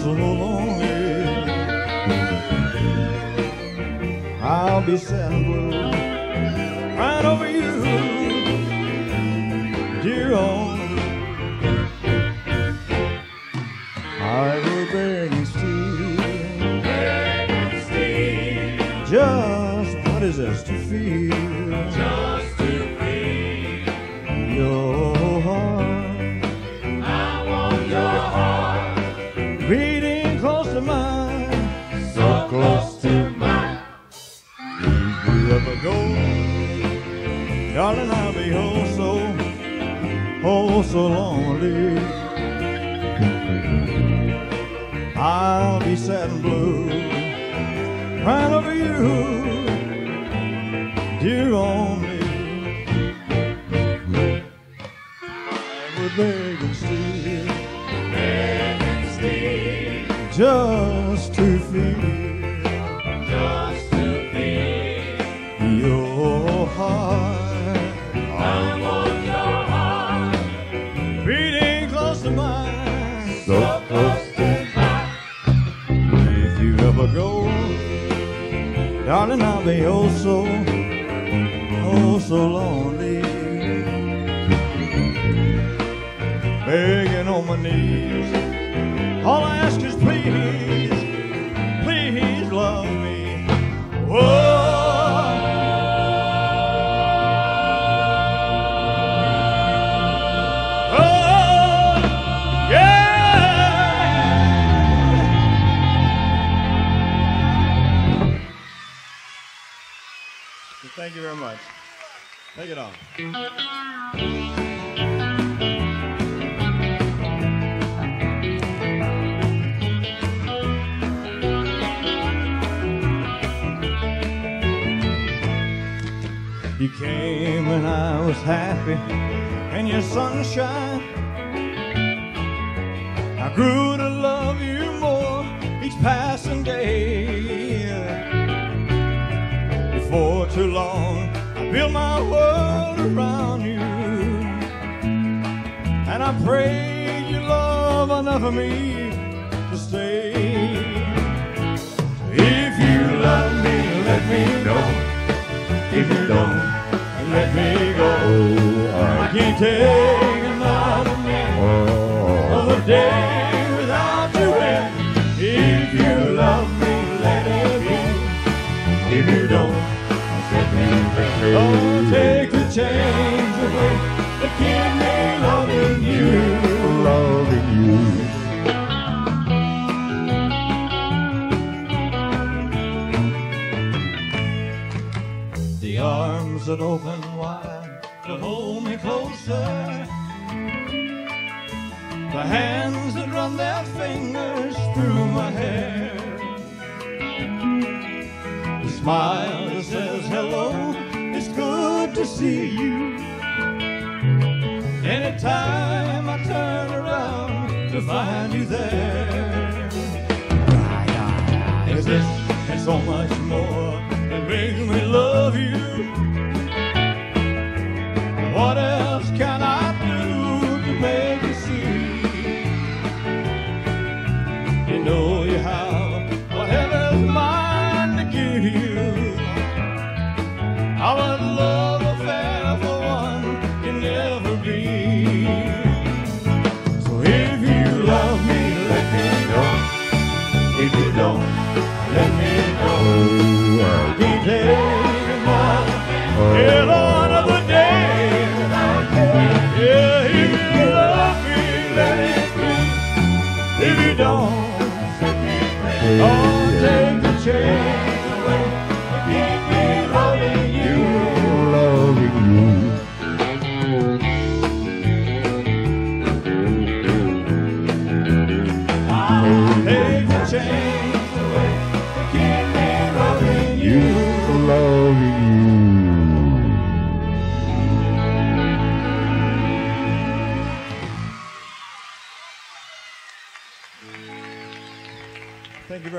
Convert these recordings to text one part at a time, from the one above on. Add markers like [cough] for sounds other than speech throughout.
so lonely. I'll be sad. Darling, I'll be oh so, oh so lonely. I'll be sad and blue, crying over you. I'll be oh so, oh so lonely. Begging on my knees, all I ask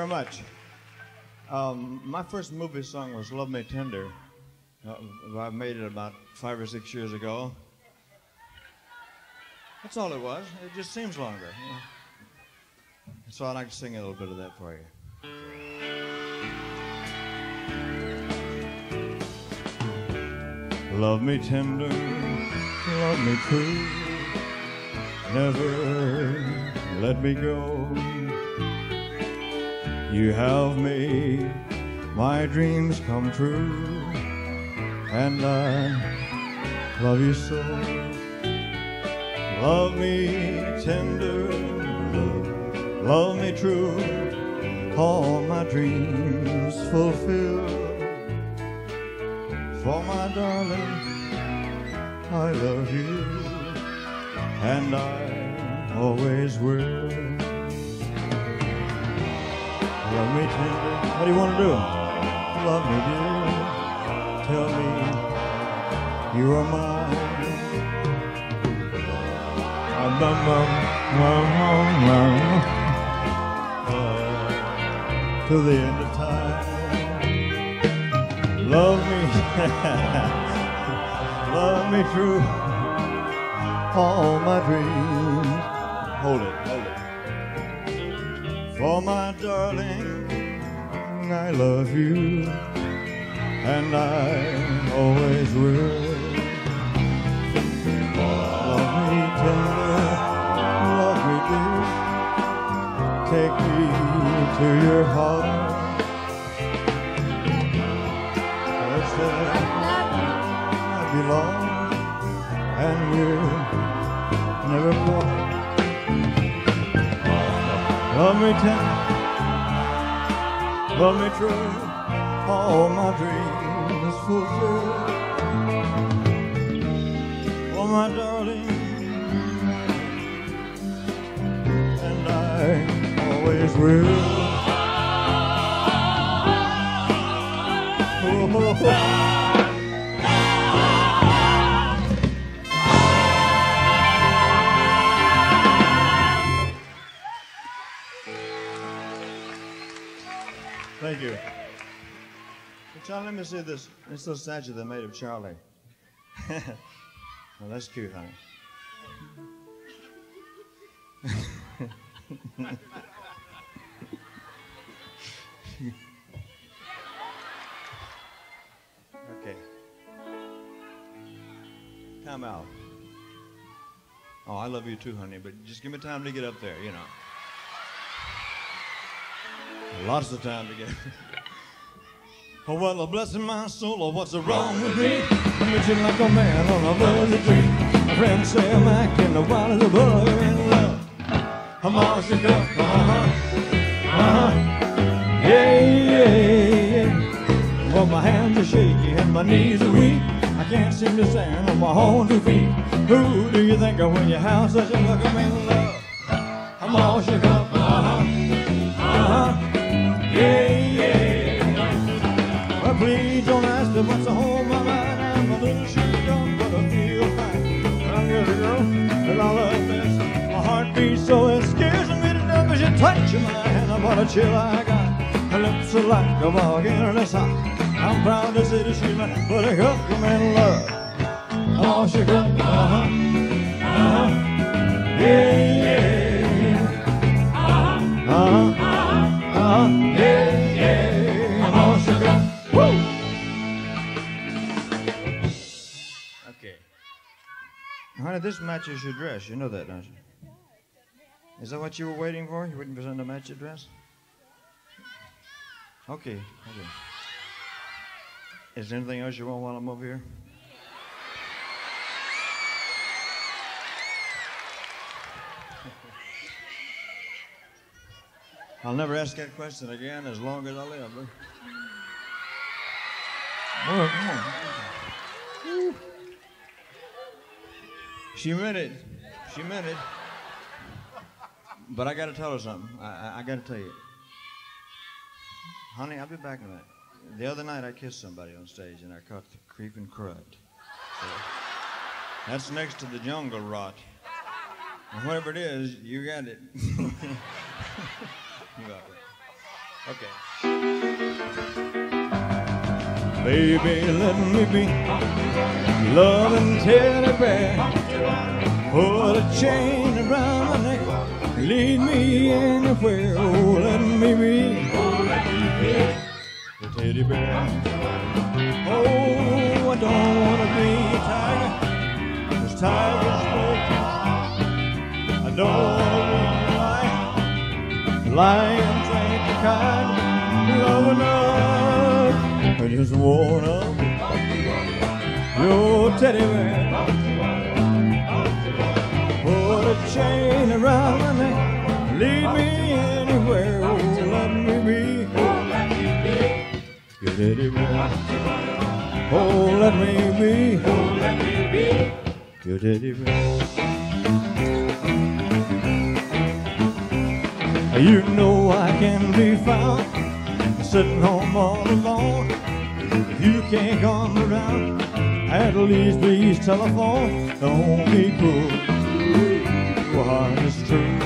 very much. Um, my first movie song was Love Me Tender. Uh, I made it about five or six years ago. That's all it was. It just seems longer. So I'd like to sing a little bit of that for you. Love me tender, love me true. Never let me go. You have made my dreams come true, and I love you so. Love me tender, love, me true, all my dreams fulfill. For my darling, I love you, and I always will. Love me tender. What do you want to do? Love me, dear. Tell me you are mine. Um, um, um, uh, To the end of time. Love me. [laughs] Love me true. All my dreams. Hold it. For my darling, I love you, and I always will. Love me tender, love me dear. Take me to your heart. That's where I belong, and we'll never part. Love me tender, love me true, all my dreams fulfilled. For my darling, and I always will. Oh, oh, oh. Charlie, let me see this. This little statue they made of Charlie. [laughs] well, that's cute, honey. [laughs] okay. Time out. Oh, I love you too, honey, but just give me time to get up there, you know. Lots of time to get. [laughs] Oh, well, blessing my soul, oh, what's wrong with me? I'm itching like a man on a buzzy tree. My friends say I'm acting the wild as a bug in love. I'm all shook up, uh-huh, uh-huh. Yeah, yeah, yeah. Well, my hands are shaky and my knees are weak. I can't seem to stand on my own two feet. Who do you think of when you have such a look? I'm in love. I'm all shook up, uh-huh, uh-huh. Yeah, yeah. Please don't ask me what's on my mind. I'm a little shook up, but I feel fine. I'm good to go. And all of this, my heart beats so it scares me to death as you touch my hand. What a chill I got. Her lips are like a volcano sock. I'm proud to say that she's my buttercup in love. Oh, shook up, uh-huh, uh-huh. Yeah, yeah. Uh-huh, uh-huh. Yeah, Honey, this matches your dress. You know that, don't you? Is that what you were waiting for? You for something to match your dress? Okay, okay. Is there anything else you want while I'm over here? [laughs] I'll never ask that question again as long as I live. Oh, come on. She meant it. She meant it. But I got to tell her something. I, I, I got to tell you. Honey, I'll be back in a minute. The other night I kissed somebody on stage and I caught the creeping crud. So, that's next to the jungle rot. And whatever it is, you got it. [laughs] you got it. Okay. Baby, let me be loving teddy bear. Put a chain around my neck. Lead me anywhere, oh, let me be the teddy bear. Oh, I don't wanna be a tiger, 'cause tigers break. I don't wanna be a lion, lions ain't the kind love enough. Just wanna your teddy bear. Put a chain around my neck, lead me anywhere, oh, let me be your teddy bear. Oh, let me be your teddy bear. You know I can be found sitting home all alone. You can't come around, at least please telephone. Don't be cruel. Your heart is true.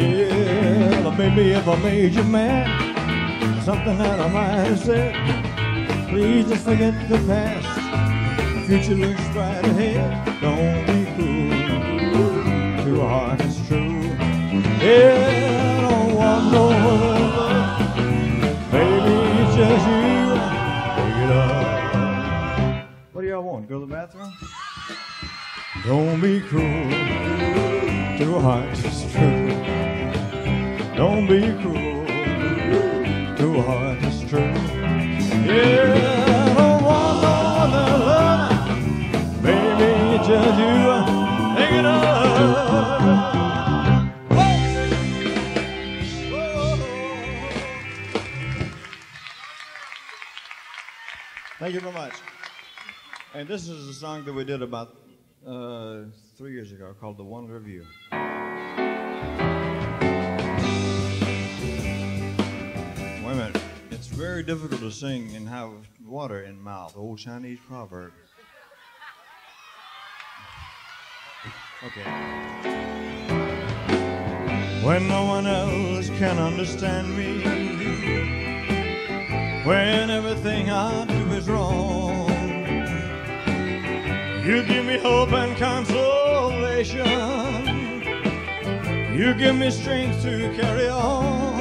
Yeah, maybe if I made you mad, something that I might have said. Please just forget the past. The future looks right ahead. Don't be cruel. Your heart is true. Yeah, I don't want no y'all want? Go to the bathroom? Don't be cruel. Your heart is true. Don't be cruel. Your heart is true. Yeah, I don't want no other love. Baby, it's just you. Take it up. Thank you very much. And this is a song that we did about uh, three years ago called The Wonder of You. Wait a minute. It's very difficult to sing and have water in mouth, old Chinese proverb. Okay. When no one else can understand me, when everything I do is wrong, you give me hope and consolation. You give me strength to carry on,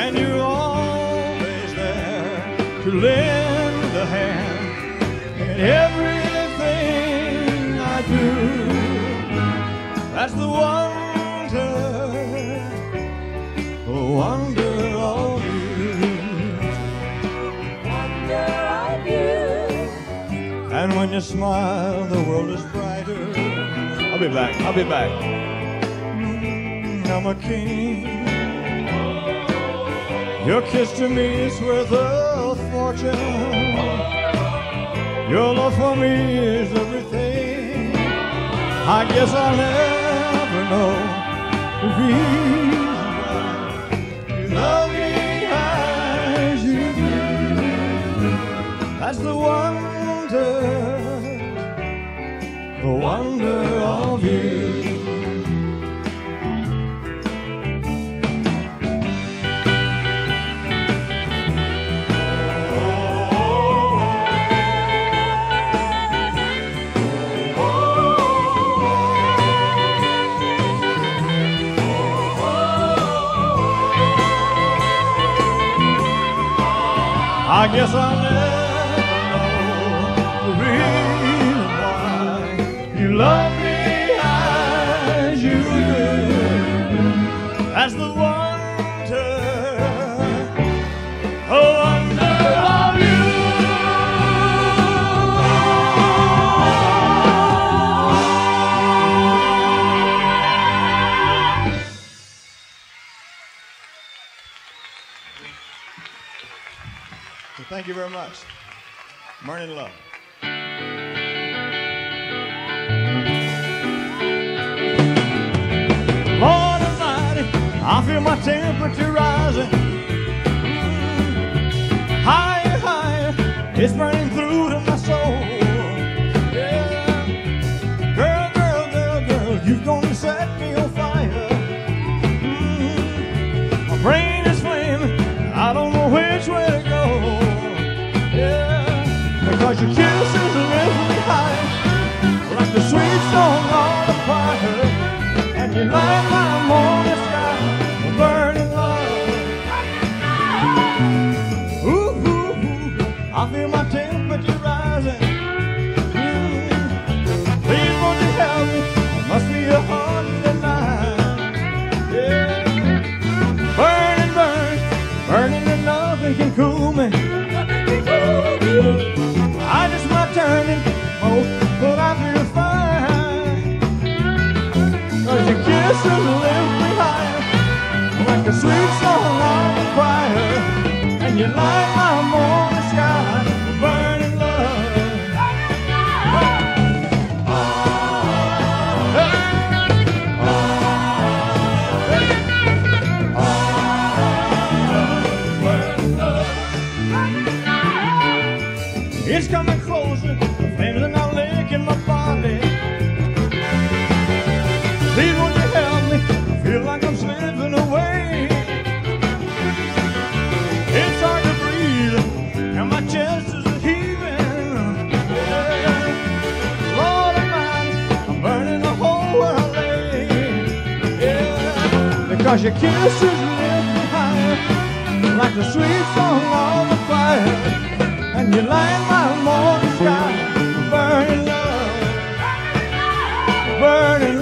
and you're always there to lend a hand in everything I do. That's the wonder, the wonder And when you smile, the world is brighter. I'll be back. I'll be back. I'm a king. Your kiss to me is worth a fortune. Your love for me is everything. I guess I'll never know the reason you love me as you do. That's the wonder, the wonder of you. I guess I'll never thank you very much. Morning love. Lord Almighty, I feel my temperature rising. Because your kisses lift me high, like the sweet song on the fire, and your light my morning sky with burning love. Ooh, ooh, ooh, I feel my temperature rising. Mm. Please won't you help me? Must be a hundred and nine. Yeah. Burning, burning, burning and nothing can cool me. Kisses lift me higher, like a sweet song on the choir. And you light my morning sky, burning love. It's coming Because your kisses lift me higher, like the sweet song of the choir. And you light my morning sky, burning love, burning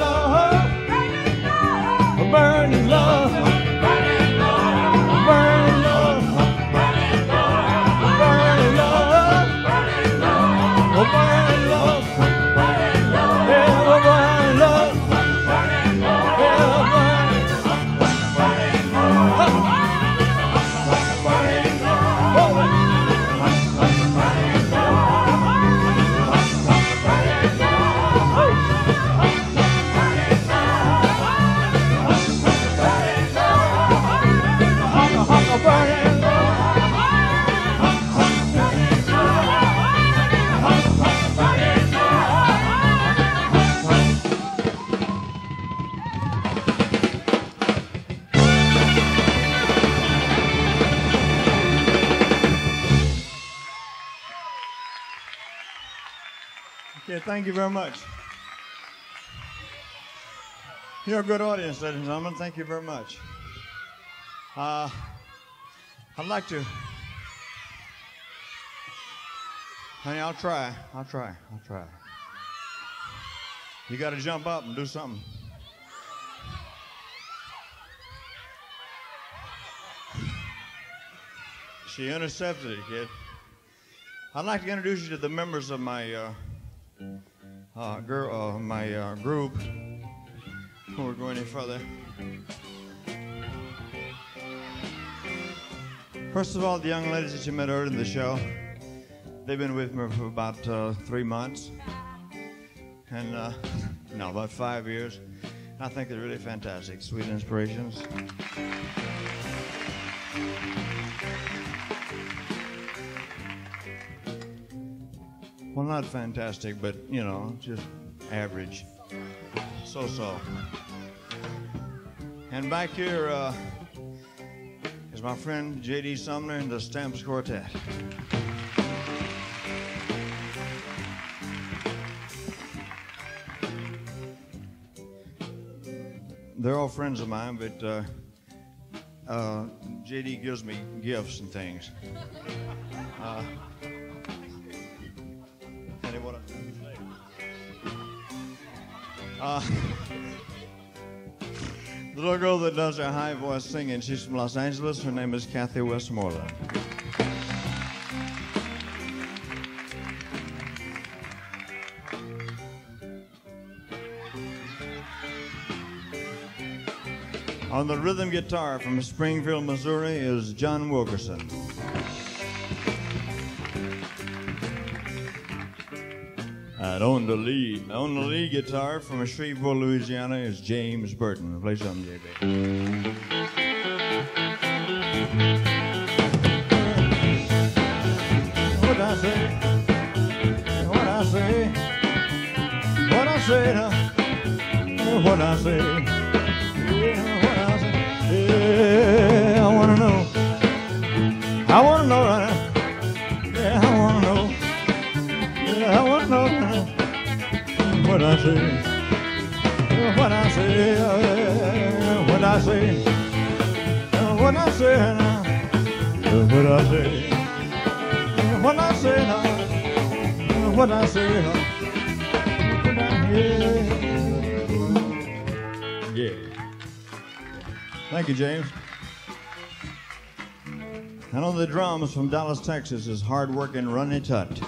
thank you very much. You're a good audience, ladies and gentlemen. Thank you very much. Uh, I'd like to. Honey, I'll try. I'll try. I'll try. You got to jump up and do something. She intercepted it, kid. I'd like to introduce you to the members of my uh, uh, girl, uh, my uh, group. Before we go any further. First of all, the young ladies that you met earlier in the show, they've been with me for about uh, three months, and uh, [laughs] about five years. I think they're really fantastic, sweet inspirations. Well, not fantastic, but you know, just average, so-so. And back here. Uh, is my friend J.D. Sumner and the Stamps Quartet. They're all friends of mine, but uh, uh, J.D. gives me gifts and things. I- Uh, [laughs] the little girl that does her high voice singing, she's from Los Angeles. Her name is Kathy Westmoreland. On the rhythm guitar from Springfield, Missouri is John Wilkinson. And on the lead, on the lead guitar from Shreveport, Louisiana is James Burton. Play something, JB. What I say? What I say? What I say? now? What I say? Yeah, what I say? Yeah, I wanna know. I wanna Say now? What I say? What I say now? What I say now? What I yeah. yeah. Thank you, James. And on the drums from Dallas, Texas is hard-working Ronnie Tutt.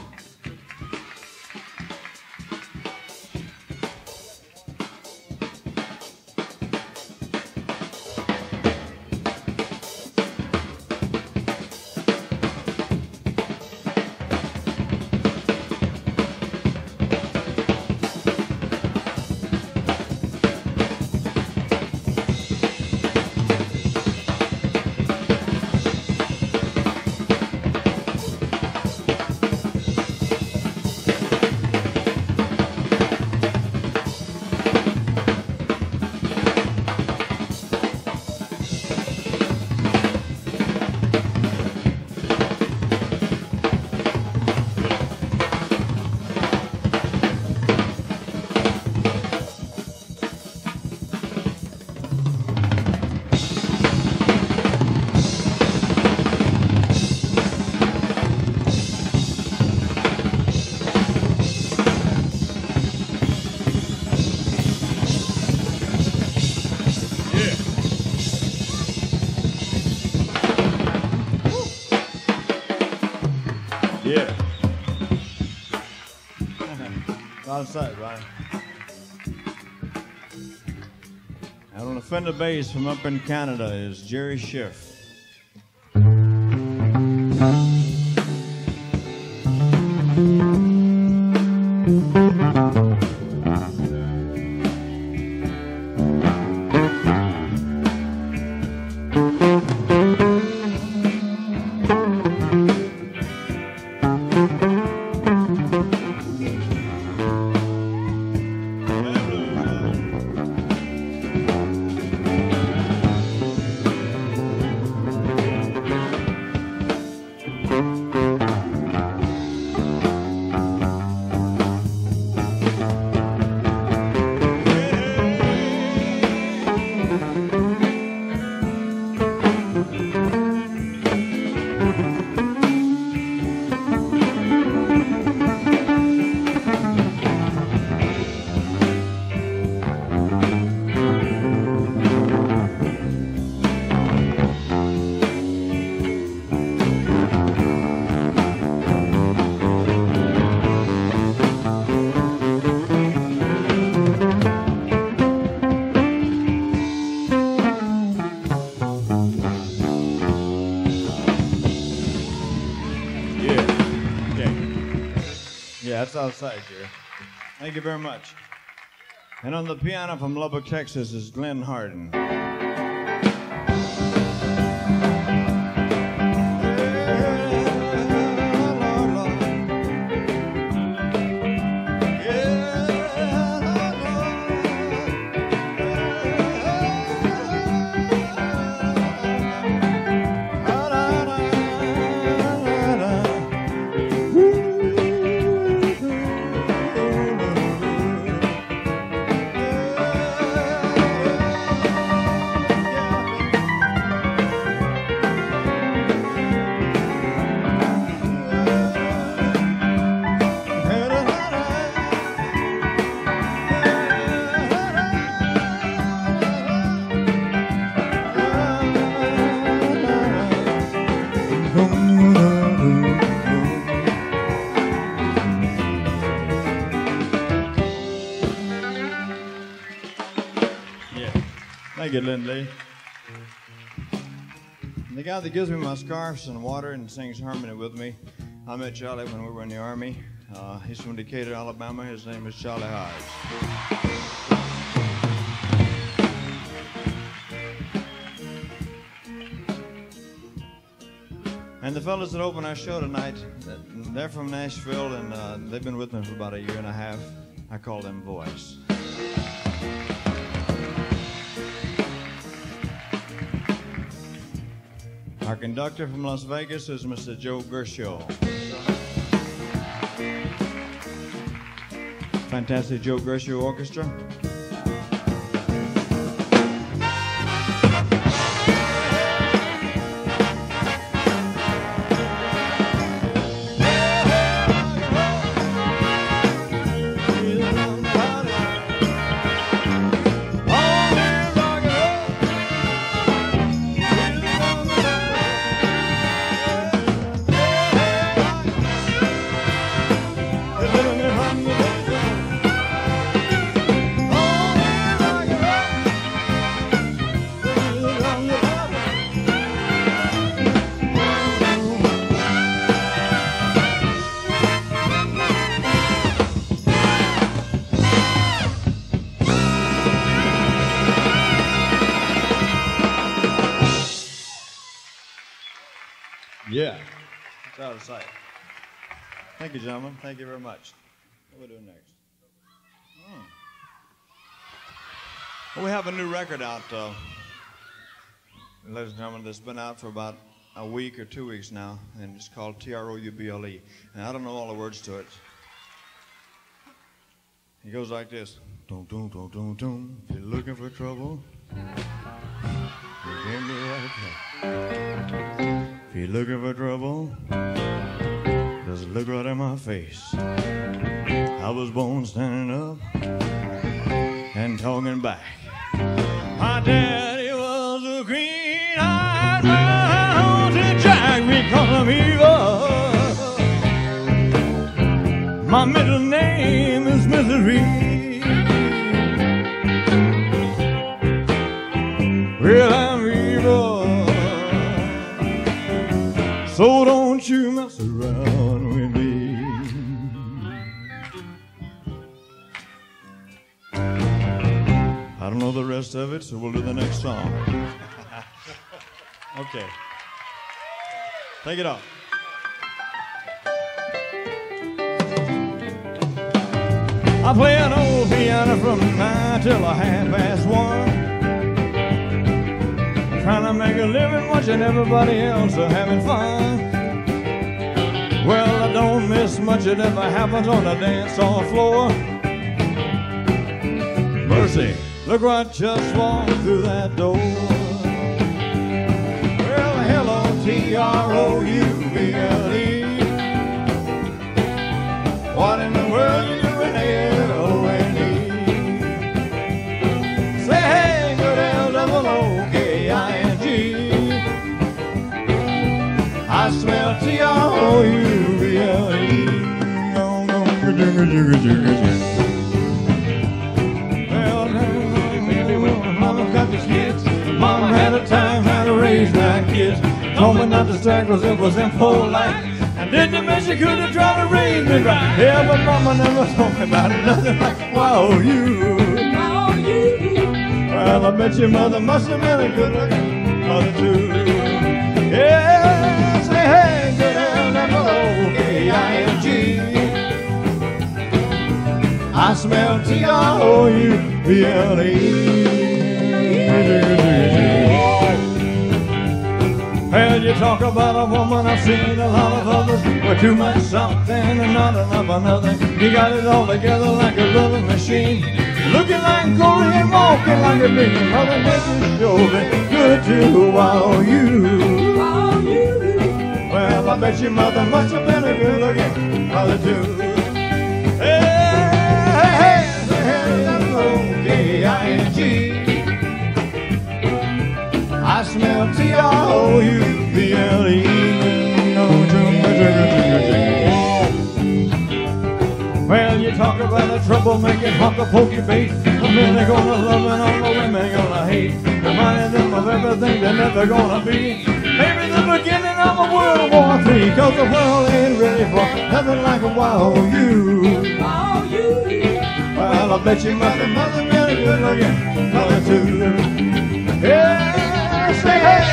Outside, right? And on the Fender bass from up in Canada is Jerry Scheff. That's outside here. Thank you very much. And on the piano from Lubbock, Texas is Glen Hardin. You, Lindley. The guy that gives me my scarves and water and sings harmony with me, I met Charlie when we were in the Army. Uh, he's from Decatur, Alabama. His name is Charlie Hodge. And the fellas that open our show tonight, they're from Nashville and uh, they've been with me for about a year and a half. I call them Voice. Our conductor from Las Vegas is Mr. Joe Guercio. Fantastic Joe Guercio Orchestra. Thank you, gentlemen. Thank you very much. What are we doing next? Hmm. Well, we have a new record out, uh, ladies and gentlemen, that's been out for about a week or two weeks now, and it's called T R O U B L E. And I don't know all the words to it. It goes like this. Dum dum dum dum dum. If you're looking for trouble, you came to the right place. If you're looking for trouble, just look right in my face. I was born standing up and talking back. My daddy was a green-eyed mountain jack because I'm evil. My middle name is Misery. Well, I'm evil. So don't you mess know the rest of it, so we'll do the next song. [laughs] okay. Take it off. I play an old piano from nine till a half past one. Trying to make a living watching everybody else are having fun. Well, I don't miss much of ever happens on the dance hall floor. Mercy, look what just walked through that door. Well, hello, T-R-O-U-B-L-E. What in the world are you doing L-O-N-E? Say, hey, good L-O-O-K-I-N-G. I smell T-R-O-U-B-L-E. Kids. Told me not to start cause it was impolite. And didn't mention could have tried to raise me right. Yeah, but mama never told me about it. Nothing like, wow, you. Well, I bet your mother must have been a good looking mother too. Yeah, say hey, good. I smell T-R-O-U-B-L-E. Well, you talk about a woman, I've seen a lot of others. But too much something and not enough another. You got it all together like a little machine. Looking like Corey and walking like a big mother nature sure been good to wow you. Well, I bet your mother must have been a good looking mother too. Hey, hey, hey, L-O-K-I-N-G. I smell T-R-O-U-B-L-E. Jingle. Well, you talk about a troublemaking hunk of pokey bait. The men are gonna love and all the women gonna hate. Reminding them of everything they're never gonna be. Maybe the beginning of a World War III. Cause the world ain't ready for nothing like a wow you. Well, I bet you mother, mother, really good looking mother too. Yeah, say hey.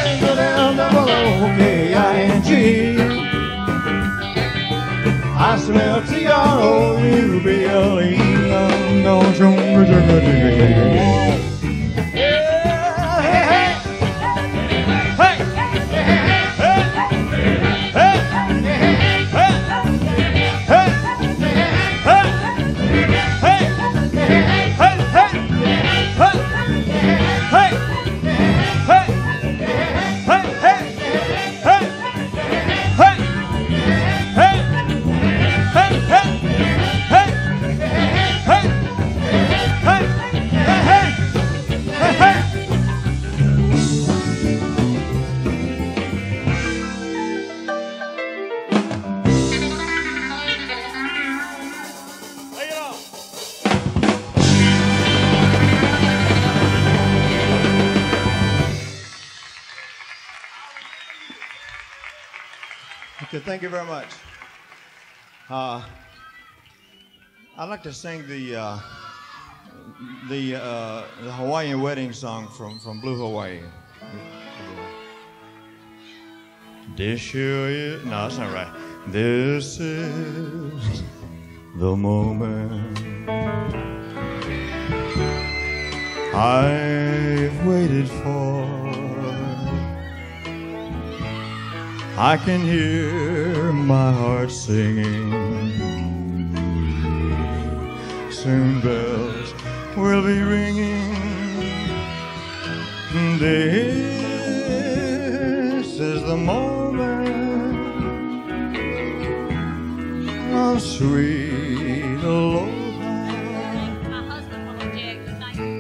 I smell T-R-O-U-B-L-E. I'm show you very much. Uh, I'd like to sing the uh, the, uh, the Hawaiian wedding song from, from Blue Hawaii. This sure is no, that's not right. This is the moment I've waited for. I can hear my heart singing. Soon bells will be ringing. This is the moment of sweet aloha.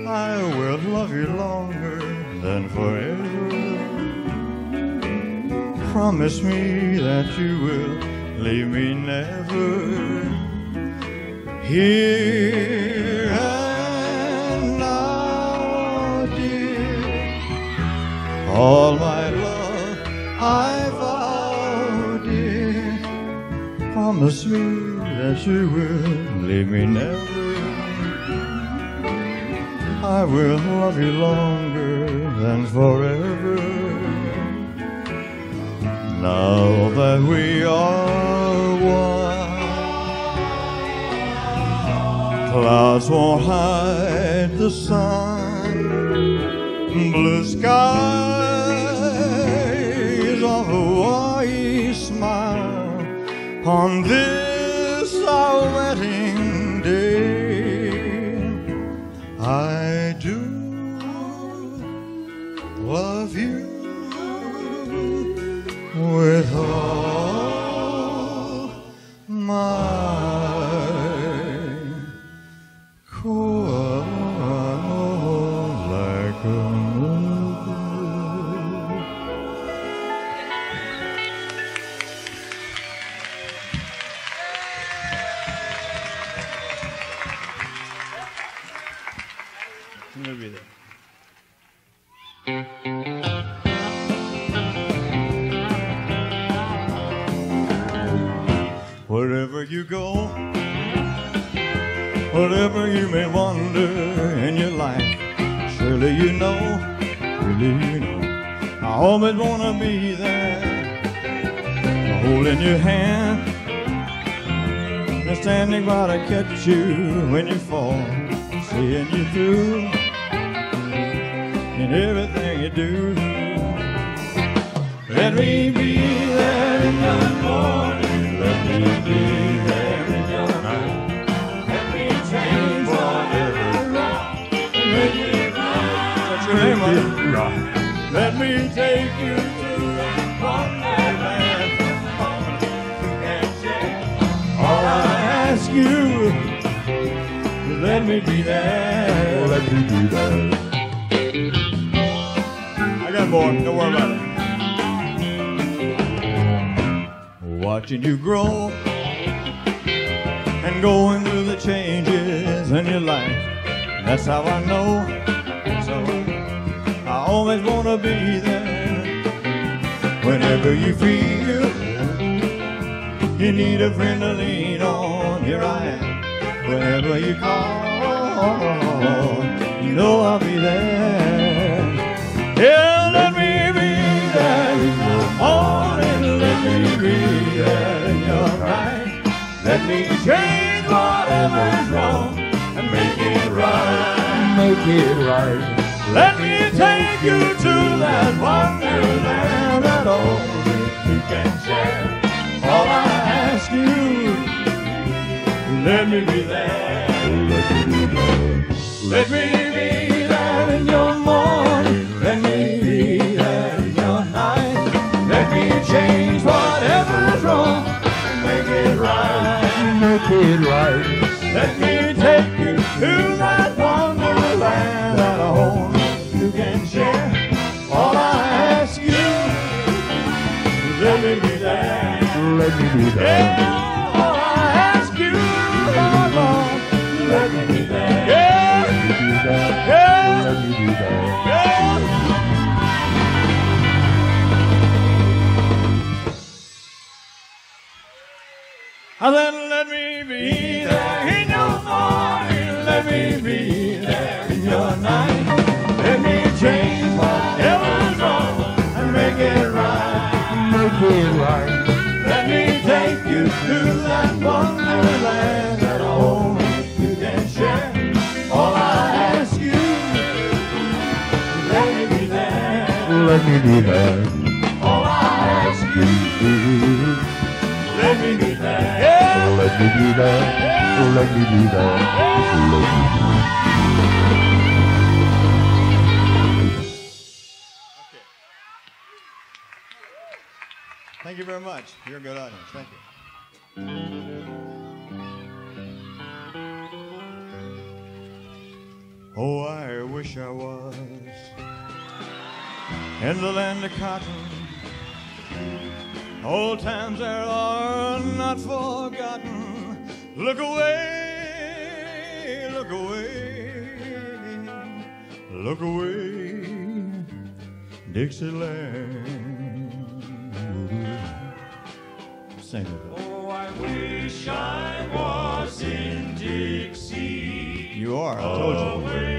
I will love you longer than forever promise me that you will leave me never here and now, dear. All my love I vow, dear. Promise me that you will leave me never. I will love you longer than forever. Now that we are one, clouds won't hide the sun, blue skies of Hawaii smile on this. Let me be there. All I ask you, let me be there. Let me be there. Let me be there. Let me be there. Thank you very much. You're a good audience. Thank you. Oh, I wish I was in the land of cotton. Old times there are not forgotten. Look away, look away, look away, Dixieland. Sing it. Oh, I wish I was in Dixie. You are, I told you. Away,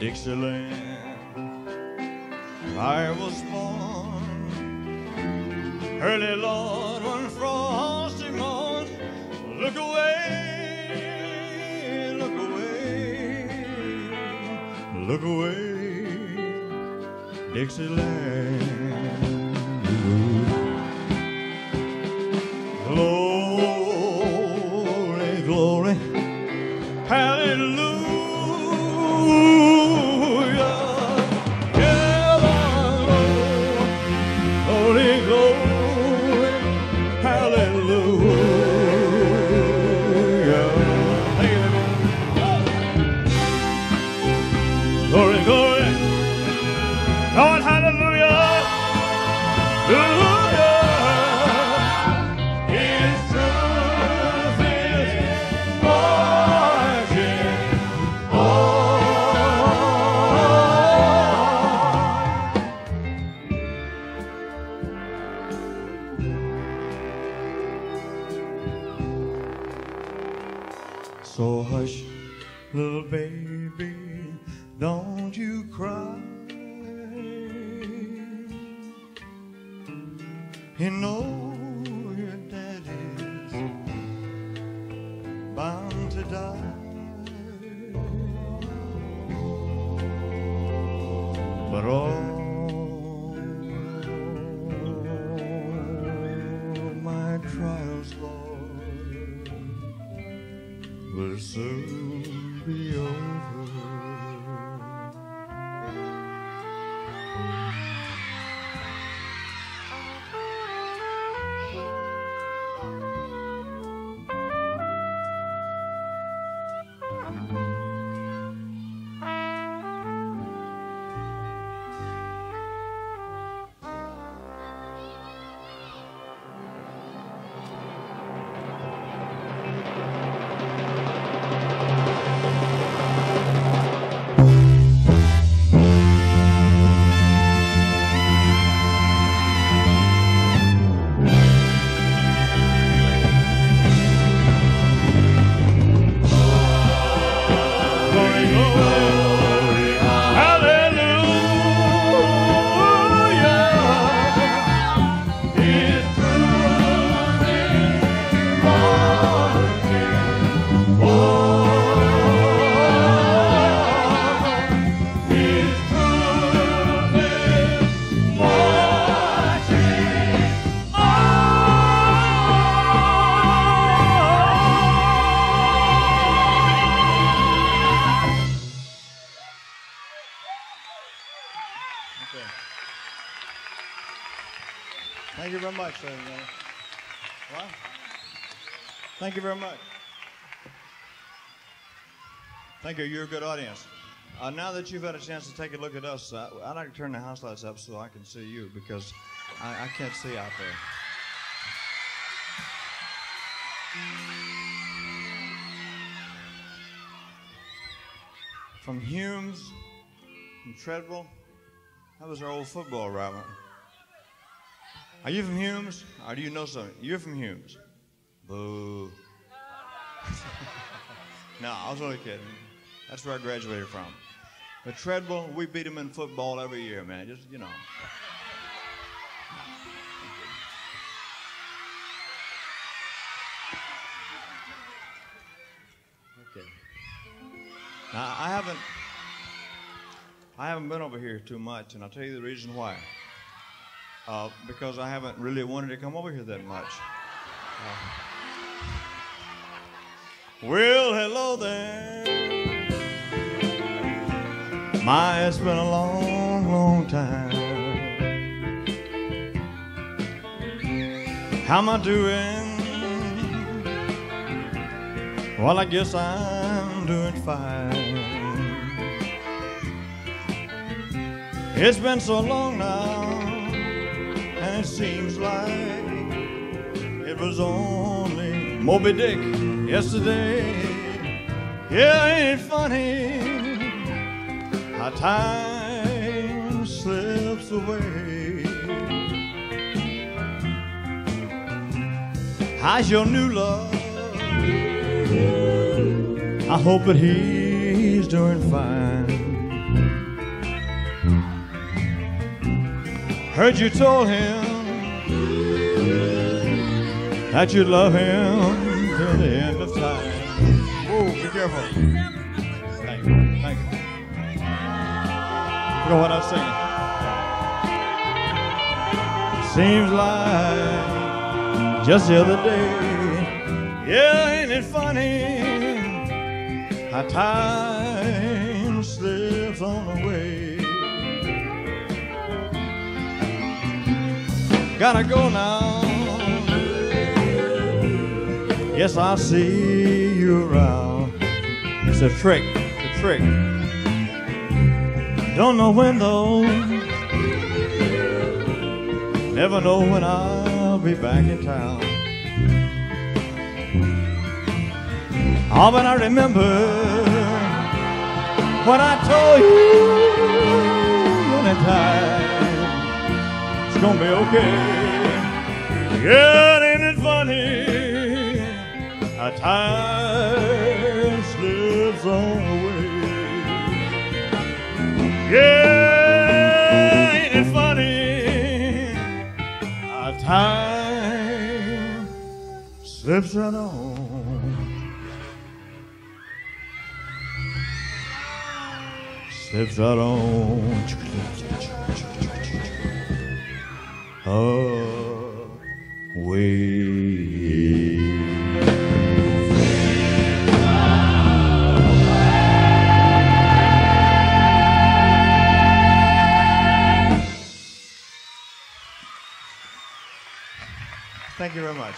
Dixieland, I was born. Early Lord, one frosty morn. Look away, look away, look away, Dixieland. Glory, glory, hallelujah. You're a good audience. Uh, now that you've had a chance to take a look at us, uh, I'd like to turn the house lights up so I can see you because I, I can't see out there. From Humes, from Treadwell, That was our old football rival. Are you from Humes? Or do you know something? You're from Humes. Boo. [laughs] no, I was only kidding. That's where I graduated from. But Treadwell, we beat them in football every year, man. Just, you know. Okay. Now, I haven't I haven't been over here too much, and I'll tell you the reason why. Uh, because I haven't really wanted to come over here that much. Uh, well, hello there. My, it's been a long, long time. How am I doing? Well, I guess I'm doing fine. It's been so long now, and it seems like it was only Moby Dick yesterday. Yeah, ain't it funny how time slips away? How's your new love? I hope that he's doing fine. Heard you told him that you'd love him till the end of time. Whoa, be careful. Forgot what I was singing. Seems like just the other day. Yeah, ain't it funny how time slips on away? Gotta go now. Yes, I'll see you around. It's a trick, it's a trick. Don't know when though. Never know when I'll be back in town. Oh, but I remember when I told you anytime it's gonna be okay. Yeah, ain't it funny how time slips away? Yeah, ain't it funny how time slips right on? Slips right on. away. Very much.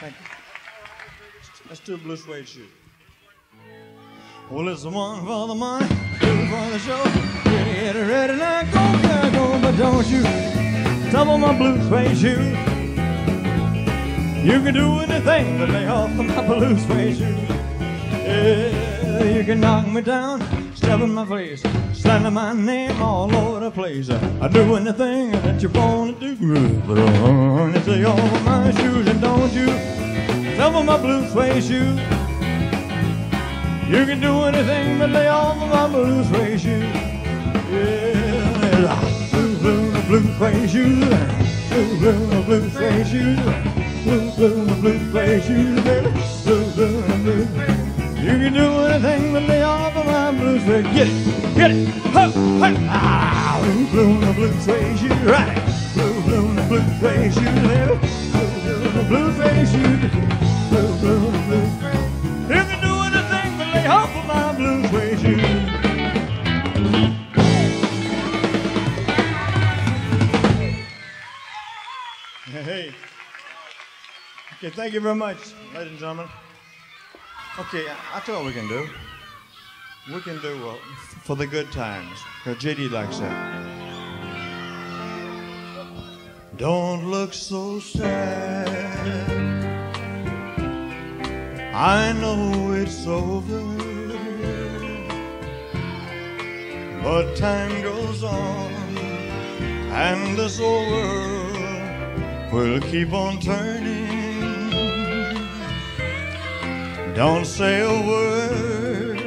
Thank you. Let's do a blue suede shoe. Well, it's the one for the money, two for the show. Get it ready now, go, yeah, go, but don't you double my blue suede shoes. You can do anything but lay off of my blue suede shoes. Yeah, you can knock me down, step in my face, slander my name all over the place. I do anything that you wanna do, but it's lay off my shoes and don't you double my blue suede shoes. You can do anything but lay off of my blue suede shoes. Yeah, blue, blue, blue suede shoes. Blue, blue, blue suede shoes. Blue, blue, blue suede shoes, baby. You can do anything but lay off of my blue suede. Get it, get it. Ho, ho. Ah, blue, blue, the blue suede shoes. Right. Blue, blue, the blue suede shoes, baby. Blue, blue, blue suede shoes. Blue, blue, blue. You can do anything but lay off of my blue suede shoes. Hey. Okay, thank you very much, ladies and gentlemen. Okay, I, tell you what we can do. We can do well, for the good times. Because JD likes that. Don't look so sad. I know it's over. But time goes on, and this old world will keep on turning. Don't say a word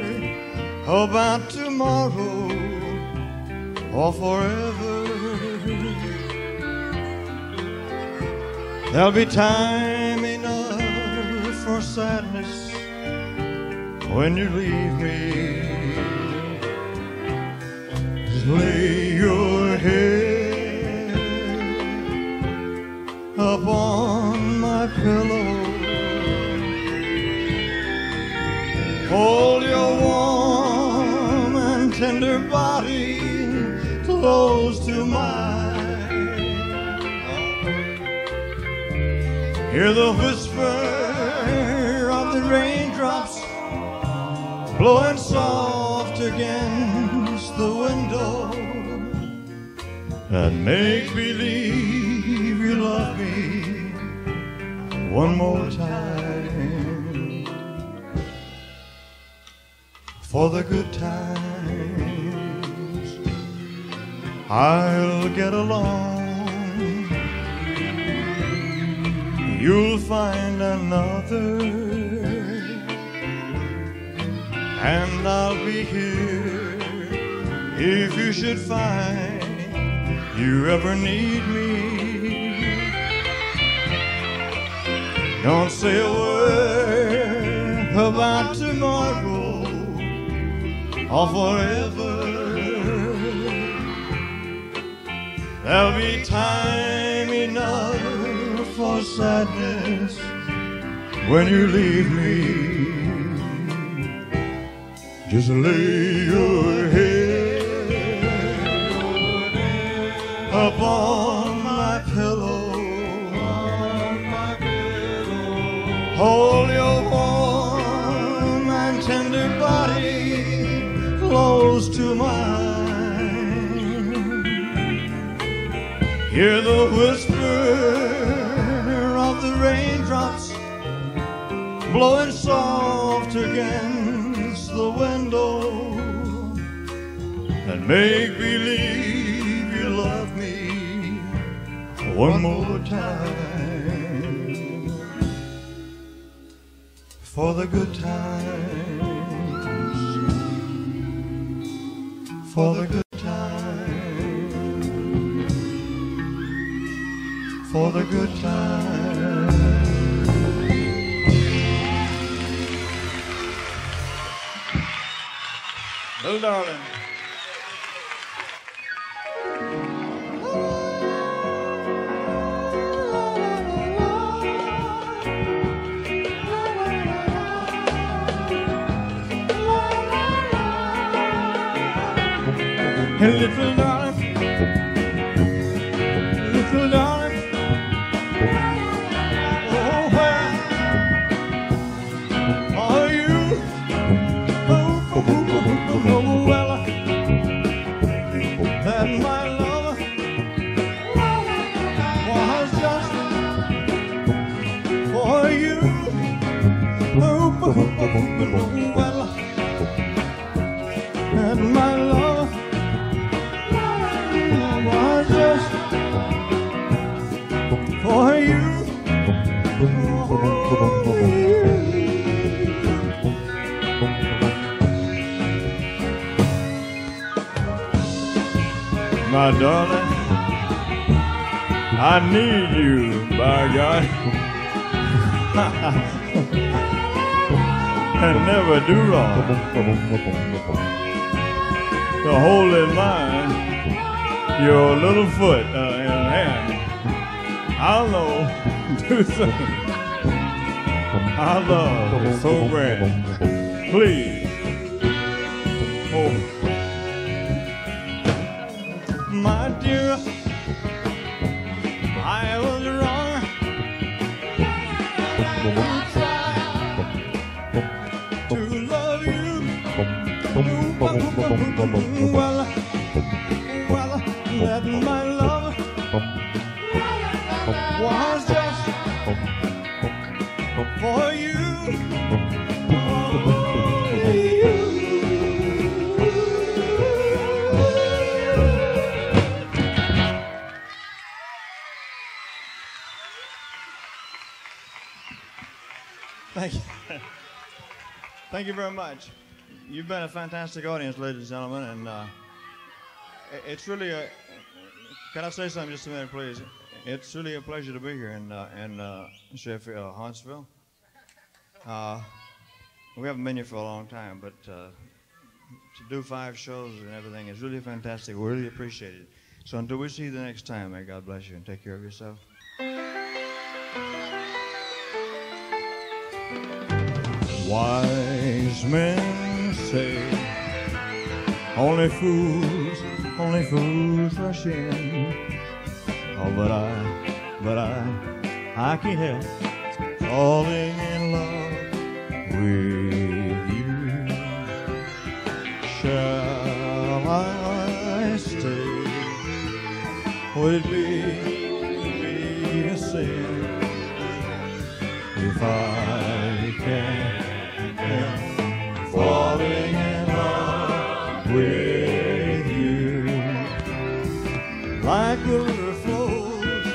about tomorrow or forever. There'll be time enough for sadness when you leave me. Just lay your head upon my pillow. Hold your warm and tender body close to mine. Hear the whisper of the raindrops blowing soft against the window and make believe you love me one more time for the good times. I'll get along. You'll find another. And I'll be here if you should find you ever need me. Don't say a word about tomorrow or forever. There'll be time enough for sadness when you leave me. Just lay your head upon my pillow. Hold your close to mine. Hear the whisper of the raindrops blowing soft against the window. And make believe you love me one more time. For the good times for the good times for the good times Little darling. Hey, little darling, darling, I need you, by God. [laughs] and never do wrong. To hold in mind your little foot uh, and hand. I'll know too soon. I love so grand. Please. Very much. You've been a fantastic audience, ladies and gentlemen, and uh, it's really a. Can I say something just a minute, please? It's really a pleasure to be here in uh, in uh, Sheffield, uh, Huntsville. Uh, we haven't been here for a long time, but uh, to do five shows and everything is really fantastic. We really appreciate it. So until we see you the next time, may God bless you and take care of yourself. Wise men say only fools, only fools rush in. Oh, but I, but I, I can't help falling in love with you. Shall I stay? Would it be, would it be a sin if I river flows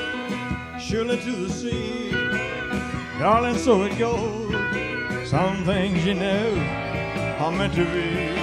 surely to the sea, darling, so it goes. Some things you know are meant to be.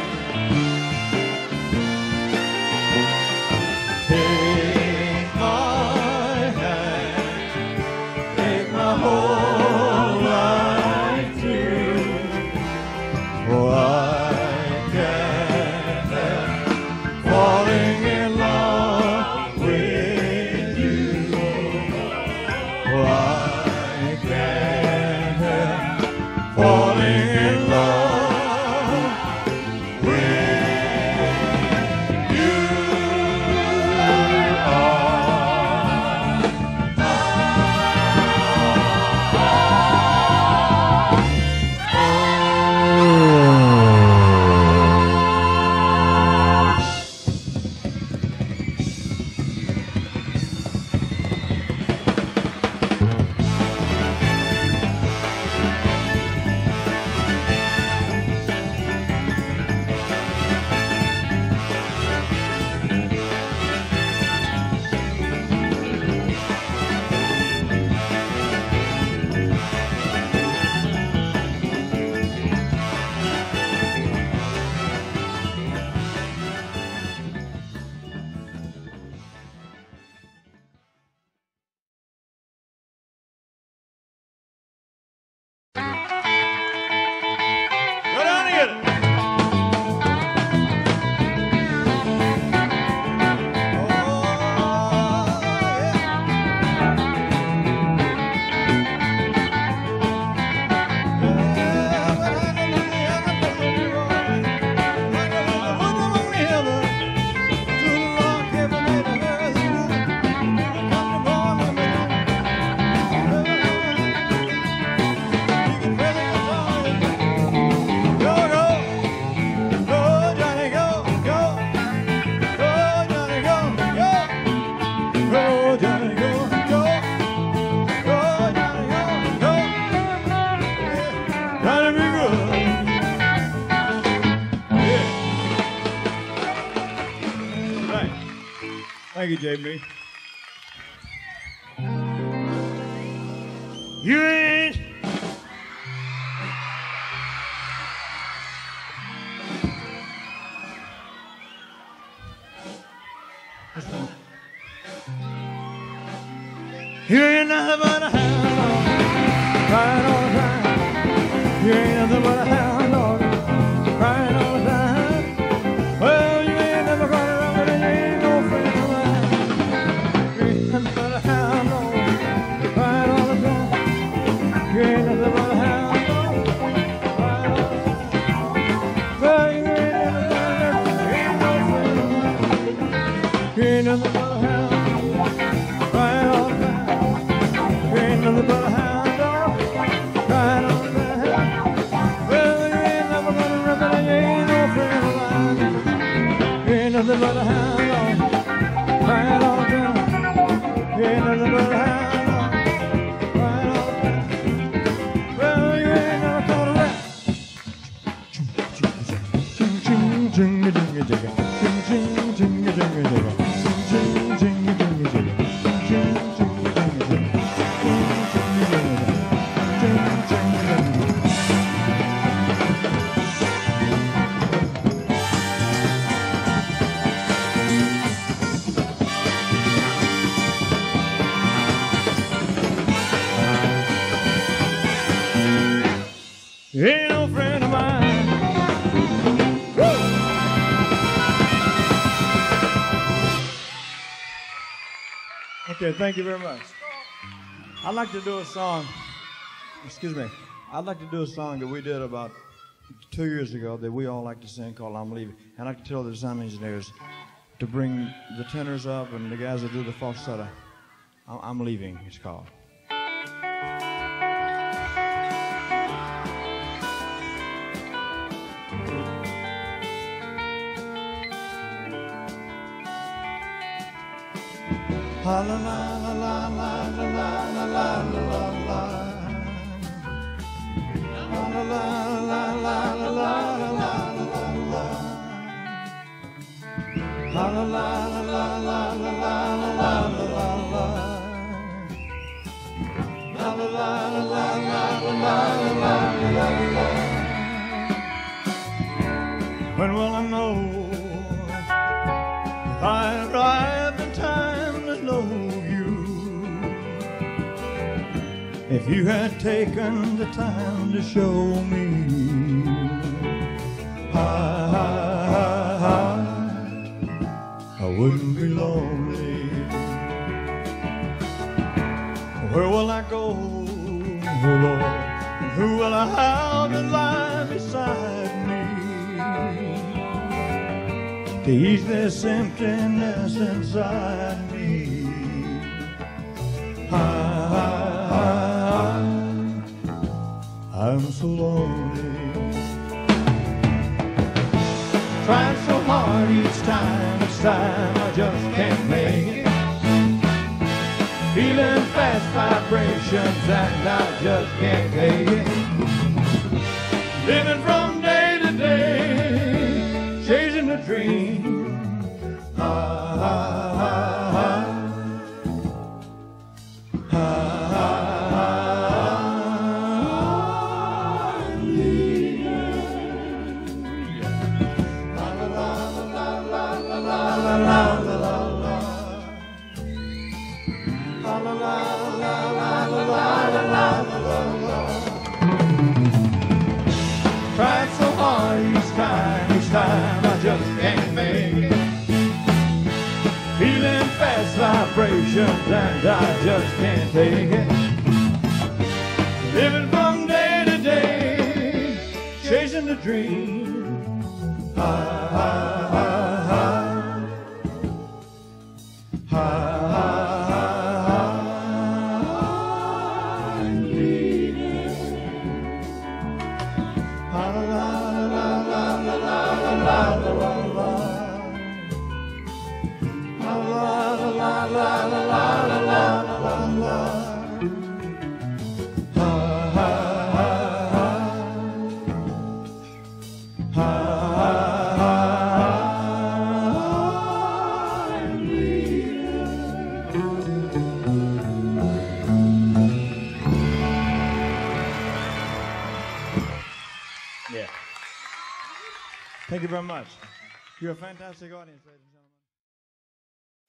Thank you, thank you very much. I'd like to do a song. Excuse me. I'd like to do a song that we did about two years ago that we all like to sing called I'm Leaving. And like to tell the sound engineers to bring the tenors up and the guys that do the falsetto. I'm, I'm leaving, it's called. La la la la la la la la la la la la. La la la la la la la la la la la. La la la la If you had taken the time to show me, I, I, I, I wouldn't be lonely. Where will I go, oh Lord? Who will I have to lie beside me? To ease this emptiness inside me. I, I'm so lonely. Trying so hard each time, each time I just can't make it. Feeling fast vibrations and I just can't take it. Living from day to day, chasing a dream. Ah, ah, ah. And I just can't take it. Living from day to day, chasing the dream. Ah, ah, Thank you very much. You're a fantastic audience, ladies and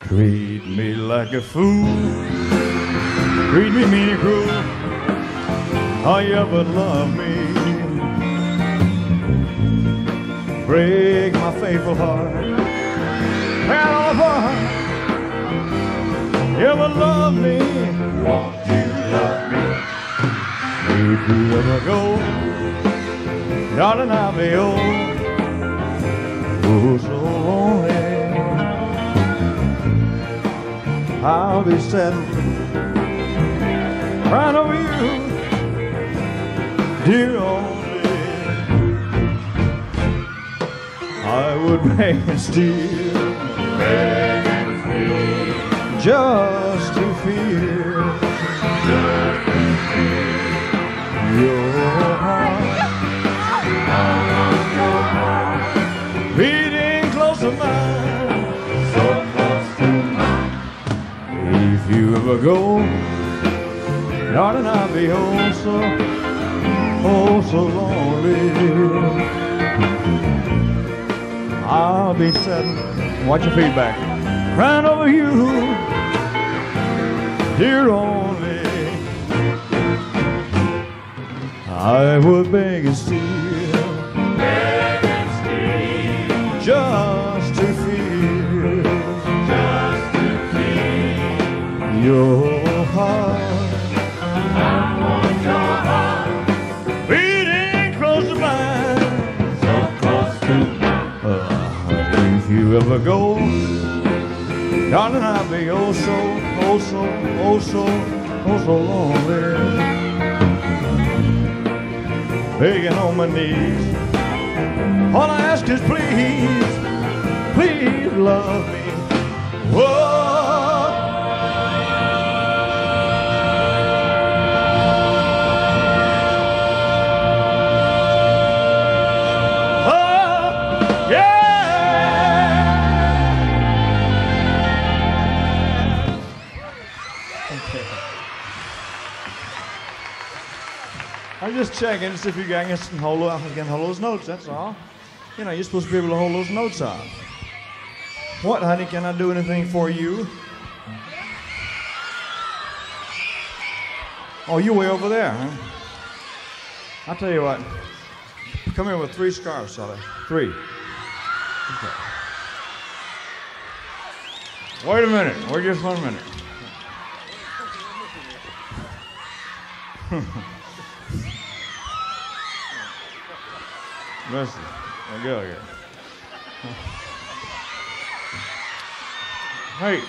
gentlemen. Treat me like a fool. Treat me mean and cruel. How you ever love me. Break my faithful heart. Tear all. You ever love me? Won't you love me? If you ever go, darling, I'll be old. So lonely. I'll be sitting right over you, dear only. I would beg and steal, beg and steal, just to feel your you ever go, darling, I'll be oh so, oh so lonely. I'll be sitting, watch your feedback, crying over you, dear only. I would beg and steal your heart. Beating close to mine. Uh, if you ever go, darling, I'll be oh so, oh so, oh so, oh so lonely. Begging on my knees. All I ask is please, please love me. Whoa. Just checking to see if you guys can hold, can hold those notes, that's all. You know, you're supposed to be able to hold those notes on. What, honey, can I do anything for you? Oh, you're way over there, huh? I'll tell you what. Come here with three scarves, Sally. Three. Okay. Wait a minute. Wait just one minute. [laughs] Hmm. Listen. I go here. Hey,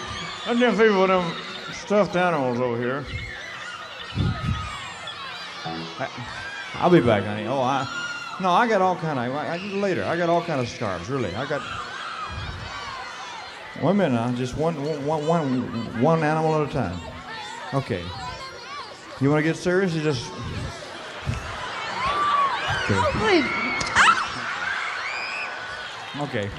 I didn't favor with them stuffed animals over here. I, I'll be back, honey. Oh, I no, I got all kind of I, I, later. I got all kind of scarves. Really, I got. One minute now, just one, one, one, one animal at a time. Okay. You want to get serious? You just. Oh, okay. Okay. [laughs]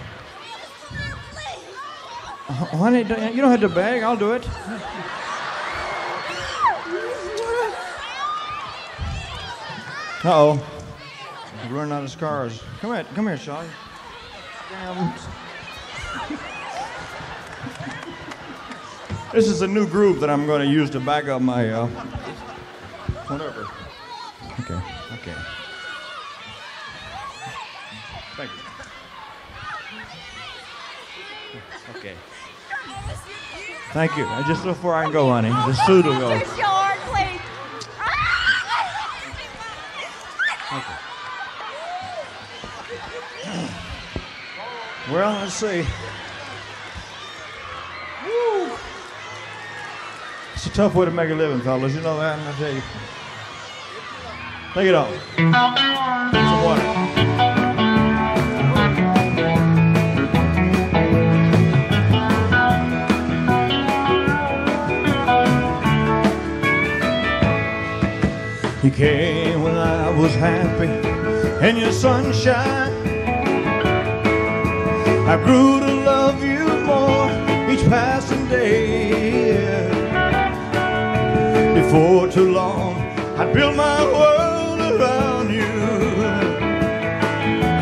Honey, you don't have to beg. I'll do it. Uh oh. Running out of scars. Come here, come here, Sean. Damn. [laughs] This is a new groove that I'm going to use to back up my uh, whatever. Okay, okay. Thank you. Okay. Thank you. Just before I can go, honey, the suit will go. Too short, please. Well, let's see. Woo. It's a tough way to make a living, fellas. You know that, and I tell you. Take it off. Take some water. Came when I was happy and your sunshine. I grew to love you more each passing day. Before too long, I'd build my world around you.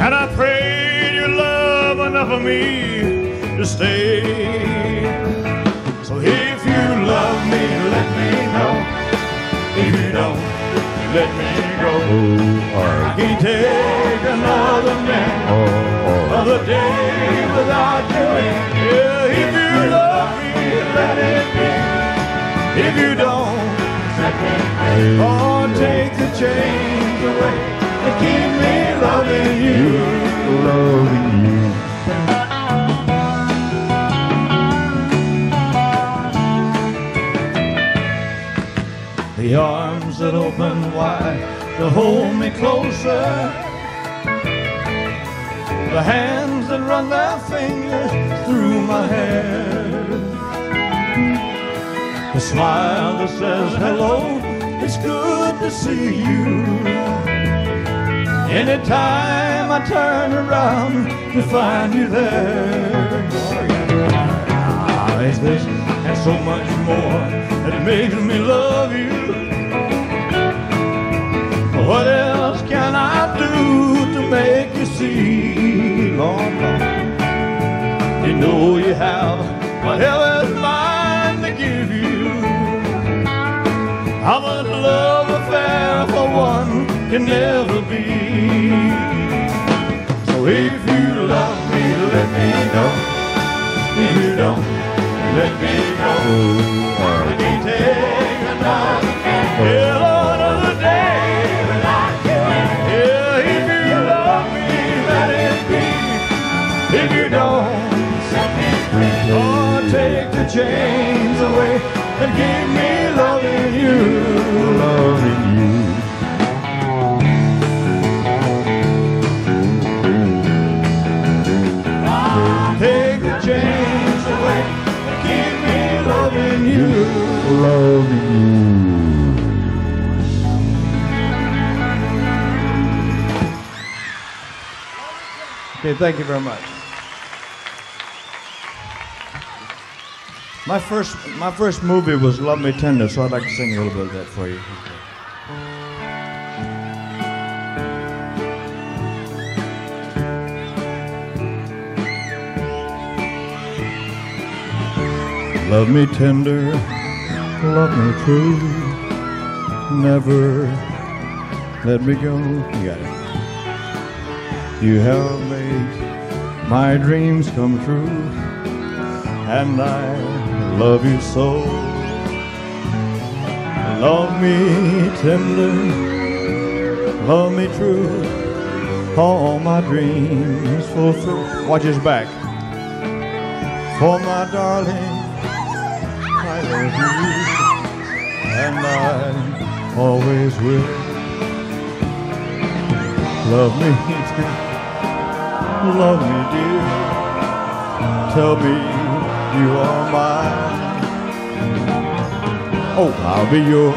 And I prayed your love enough of me to stay. So if you love me, let me know. If you don't, let me go. Oh, I I, can't take another minute oh, oh, another day without you. Yeah, if you love me, let it be. If you don't, oh, take the chains away and keep me loving you. oh, loving you. The open wide to hold me closer. The hands that run their fingers through my hair. The smile that says hello, it's good to see you. Anytime I turn around to find you there. Ah, it's this and so much more that makes me love you. What else can I do to make you see, Lord, Lord? You know you have whatever's mine to give you. I'm a love affair for one can never be. So if you love me, let me know. If you don't, let me know. Oh, let uh, me take chains away and give me loving you. Loving you. Take the chains away and give me loving you. Loving you. Okay, thank you very much. My first, my first movie was Love Me Tender, so I'd like to sing a little bit of that for you. Love me tender, love me true, never let me go. You got it. You have made my dreams come true, and I love you so. Love me tender, love me true, all my dreams fulfill. Watch his back. For my darling, I love you, and I always will. Love me, tender, love me, dear. Tell me you are mine. Oh, I'll be yours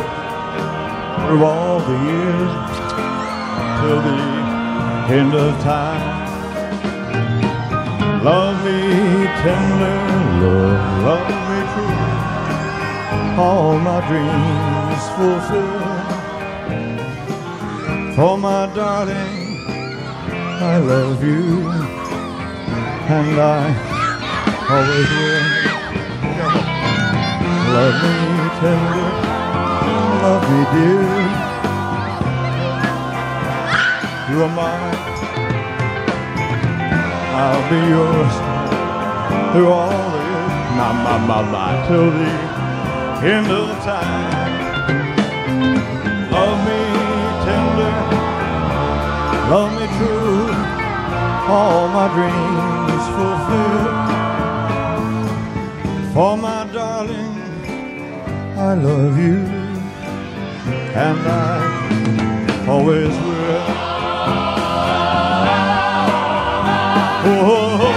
through all the years till the end of time. Love me tender, love, love me true. All my dreams fulfill. For my darling, I love you, and I always will. Love me tender, love me dear. You are mine, I'll be yours through all the years, my, my, my, my, till the end of time. Love me tender, love me true, all my dreams fulfill. For my I love you, and I always will. Oh,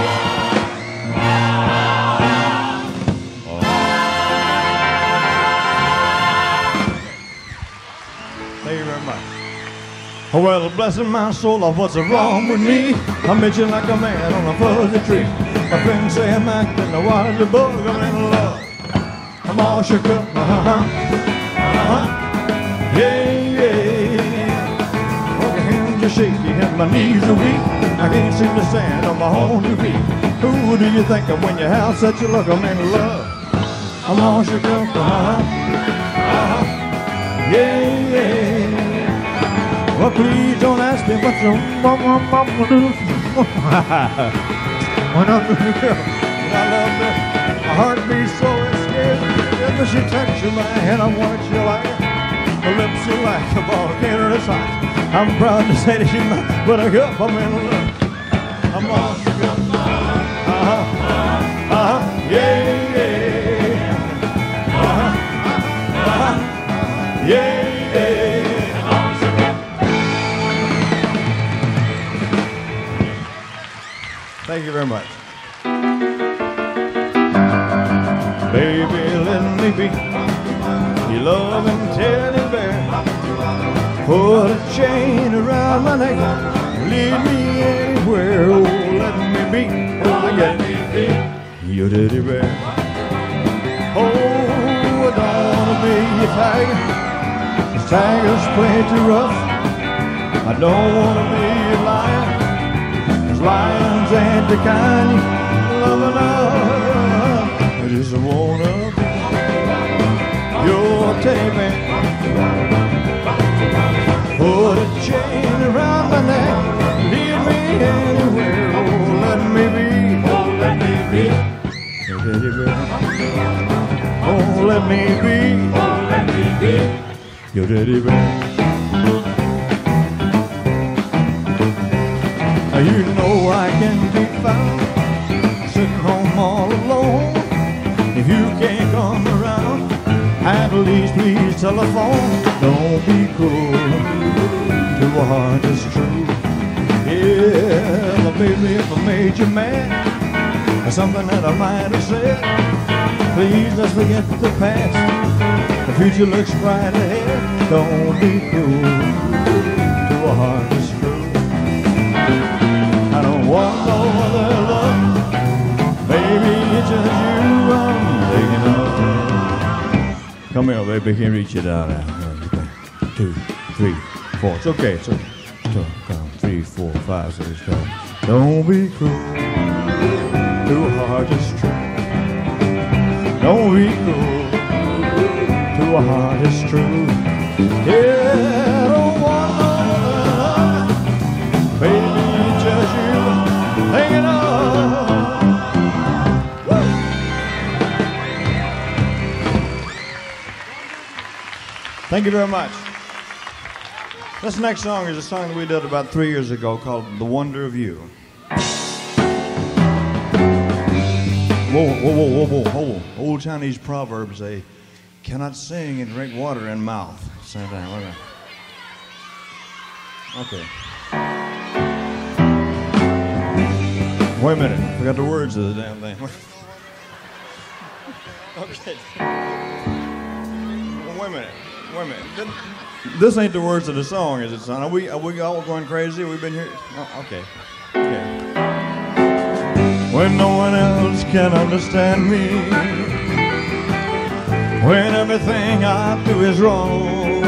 Thank you very much. Oh, well, blessing my soul, of what's wrong with me? I'm itching like a man on a fuzzy tree. My friends say I'm acting a wild bug, I'm in love. I'm. Yeah, yeah. My hands are shaky and my knees are weak. I can't seem to stand on my own two feet. Who do you think of when you have such a look? I'm in love. I'm all shook up, uh-huh, uh-huh. Yeah, yeah. Well, please don't ask me what's do. [laughs] when I'm [laughs] a girl, I love her, my heart beats so it's scared. Ever she touches my hand, I want you like her lips are like a volcano that's hot. I'm proud to say that she's my buttercup. I'm in love. I'm all shook up. Uh-huh. Uh-huh. Yeah, yeah. Uh-huh. Uh-huh. Yeah, yeah. Thank you very much. Let me be your loving teddy bear. Put a chain around my neck, lead me anywhere. Oh, let me be, oh yeah, your teddy bear. Oh, I don't wanna be a tiger. 'cause tigers play too rough. I don't wanna be a lion. 'cause lions ain't the kind you love enough. I just wanna be your teddy bear. Put a chain around my neck, lead me anywhere. Oh, let me be. Oh, let me be. Your teddy bear. Oh, let me be. Oh, let me be. Your teddy bear. At least please telephone. Don't be cruel to a heart that's true. Yeah, baby, if I made you mad, something that I might have said, please let's forget the past. The future looks bright ahead. Don't be cruel to heart that's true. I don't want no here, baby. Can reach it out. Uh, two, three, four. It's okay. It's okay. Come. Three, four, five, six, seven. Don't be cruel. Too hard to true. Don't be cruel. Too hard is true. Yeah, Thank you very much. This next song is a song that we did about three years ago called The Wonder of You. Whoa, whoa, whoa, whoa, whoa. Old Chinese proverbs say, cannot sing and drink water in mouth. Same time. Okay. Okay. Wait a minute. I forgot the words of the damn thing. [laughs] okay. Wait a minute. Wait a minute. This ain't the words of the song, is it, son? Are we, are we all going crazy? We've been here? Oh, okay. Okay. When no one else can understand me, when everything I do is wrong,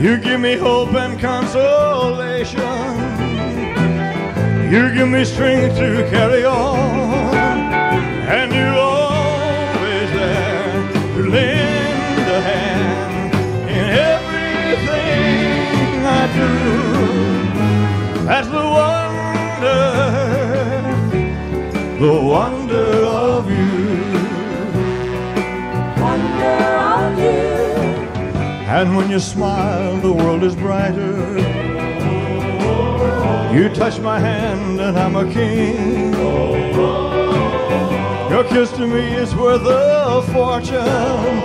you give me hope and consolation. You give me strength to carry on, and you're always there to lend do. That's the wonder, the wonder of you. And when you smile, the world is brighter. You touch my hand, and I'm a king. Your kiss to me is worth a fortune.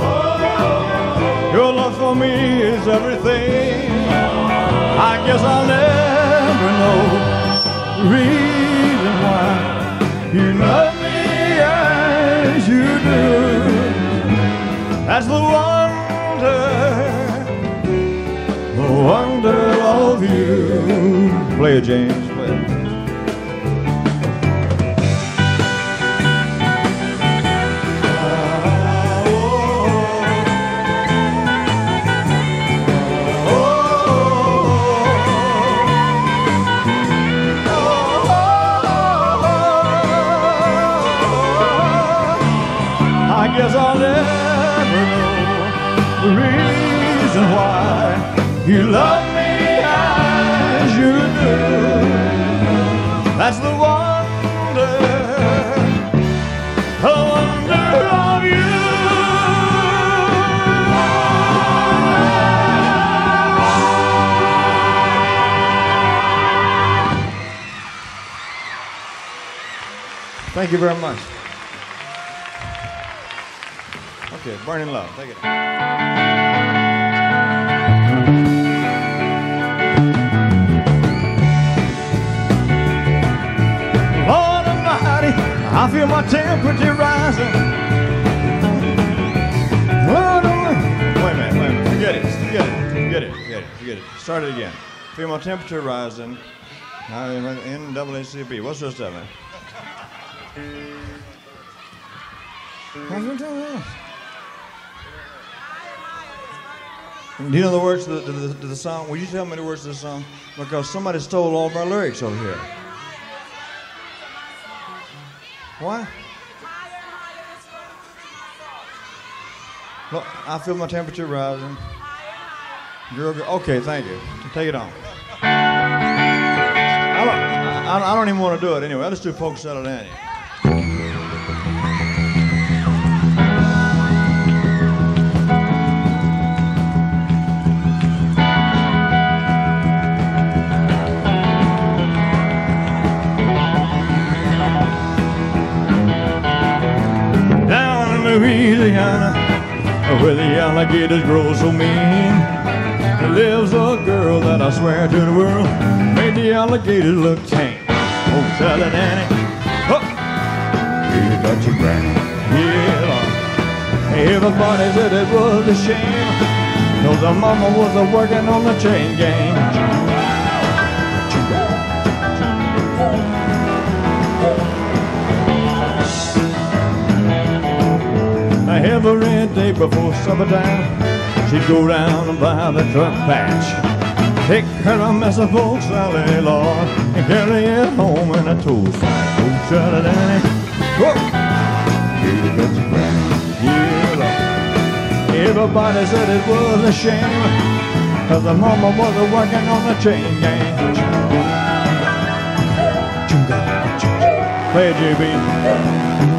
Your love for me is everything. I guess I'll never know the reason why you love me as you do. That's the wonder, the wonder of you. Play it, James. Play it. Thank you very much. Okay, Burning Love. Take it. Lord Almighty, I feel my temperature rising. Almighty. Oh, wait a minute, wait a minute. Forget it, forget it, forget it, forget it. Start it again. Feel my temperature rising. Now, NAACP. What's this stuff, man? Do you know the words to the, to the, to the song? Will you tell me the words to the song? Because somebody stole all of our lyrics over here. What? Look, I feel my temperature rising. Girl. Okay, thank you. Take it on. I don't, I, I don't even want to do it anyway. I'll just do Folks Settle. Down Louisiana, where the alligators grow so mean, there lives a girl that I swear to the world made the alligators look tame. Oh, Sally Danny, oh, You got your granny. yeah, Lord. Everybody said it was a shame, cause her mama was a working on the chain gang. Every day before supper time, she'd go down buy the truck patch. Take her a mess of old Sally, Lord, and carry it home in a sack. Oh, Sally Danny, whoa, You got your granny. yeah. Everybody said it was a shame, cause the mama was working on the chain gang. Play it, JB.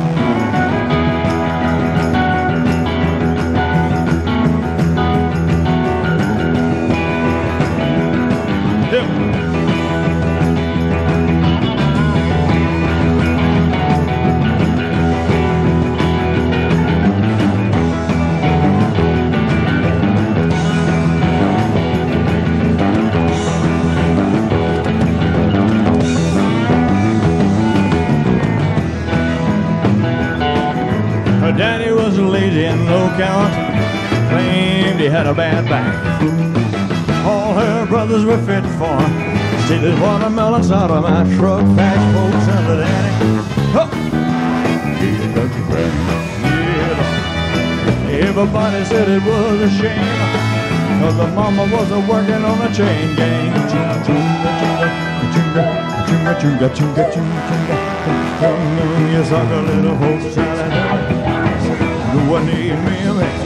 Her daddy was lazy and no count, claimed he had a bad back. Brothers were fit for stealing watermelons out of my truck patch, folks, and the daddy. Everybody said it was a shame, cause the mama was a working on a chain gang. Chunga, chunga, chunga, chunga, chunga, chunga, chunga, chunga. You suck a little folks, Sally Danny. Do I need me a man?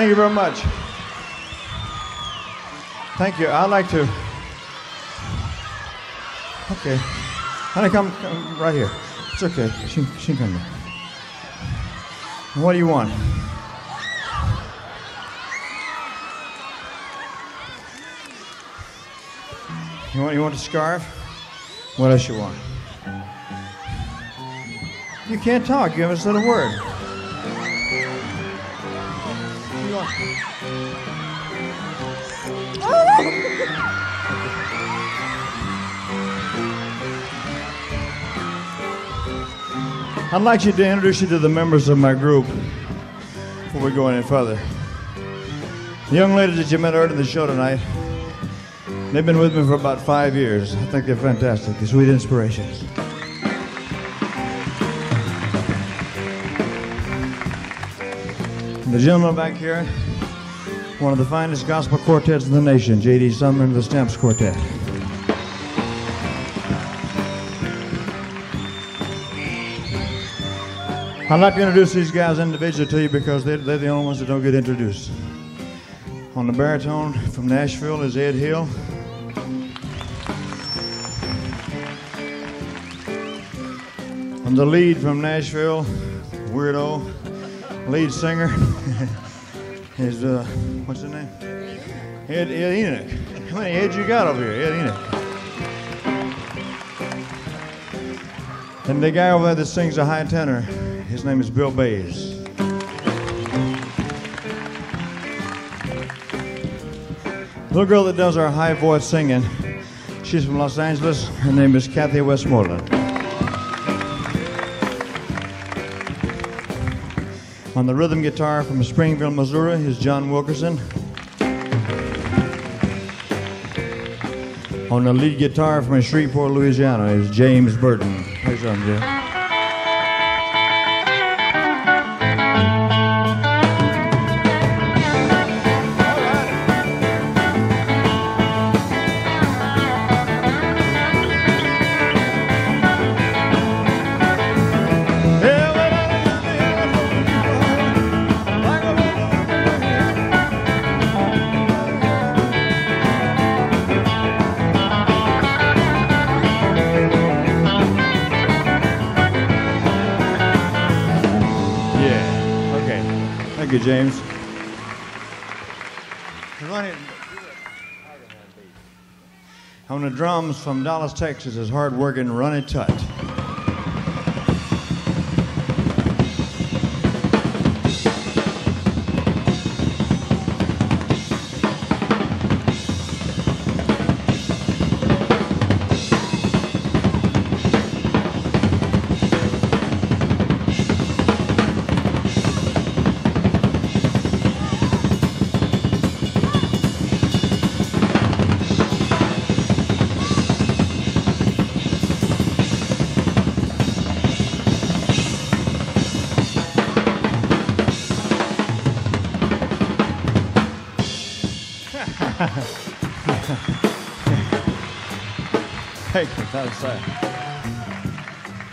Thank you very much. Thank you. I'd like to. Okay. Honey, come, come right here. It's okay. She, can come here. What do you want? You want, you want a scarf? What else you want? You can't talk. You haven't said a word. I'd like you to introduce you to the members of my group before we go any further. The young ladies that you met earlier in the show tonight, they've been with me for about five years. I think they're fantastic. They're sweet inspirations. The gentleman back here, one of the finest gospel quartets in the nation, J.D. Sumner and the Stamps Quartet. I'd like to introduce these guys individually to you because they're, they're the only ones that don't get introduced. On the baritone from Nashville is Ed Hill. On the lead from Nashville, weirdo, lead singer [laughs] is, uh, what's his name? Ed, Ed Enoch. How many Eds you got over here? Ed Enoch. And the guy over there that sings a high tenor, his name is Bill Bays. Little girl that does our high voice singing, she's from Los Angeles. Her name is Kathy Westmoreland. On the rhythm guitar from Springville, Missouri is John Wilkerson. On the lead guitar from Shreveport, Louisiana is James Burton. Hey, son, Jim. James. On the drums from Dallas, Texas is hard-working Ronnie Tutt. Uh,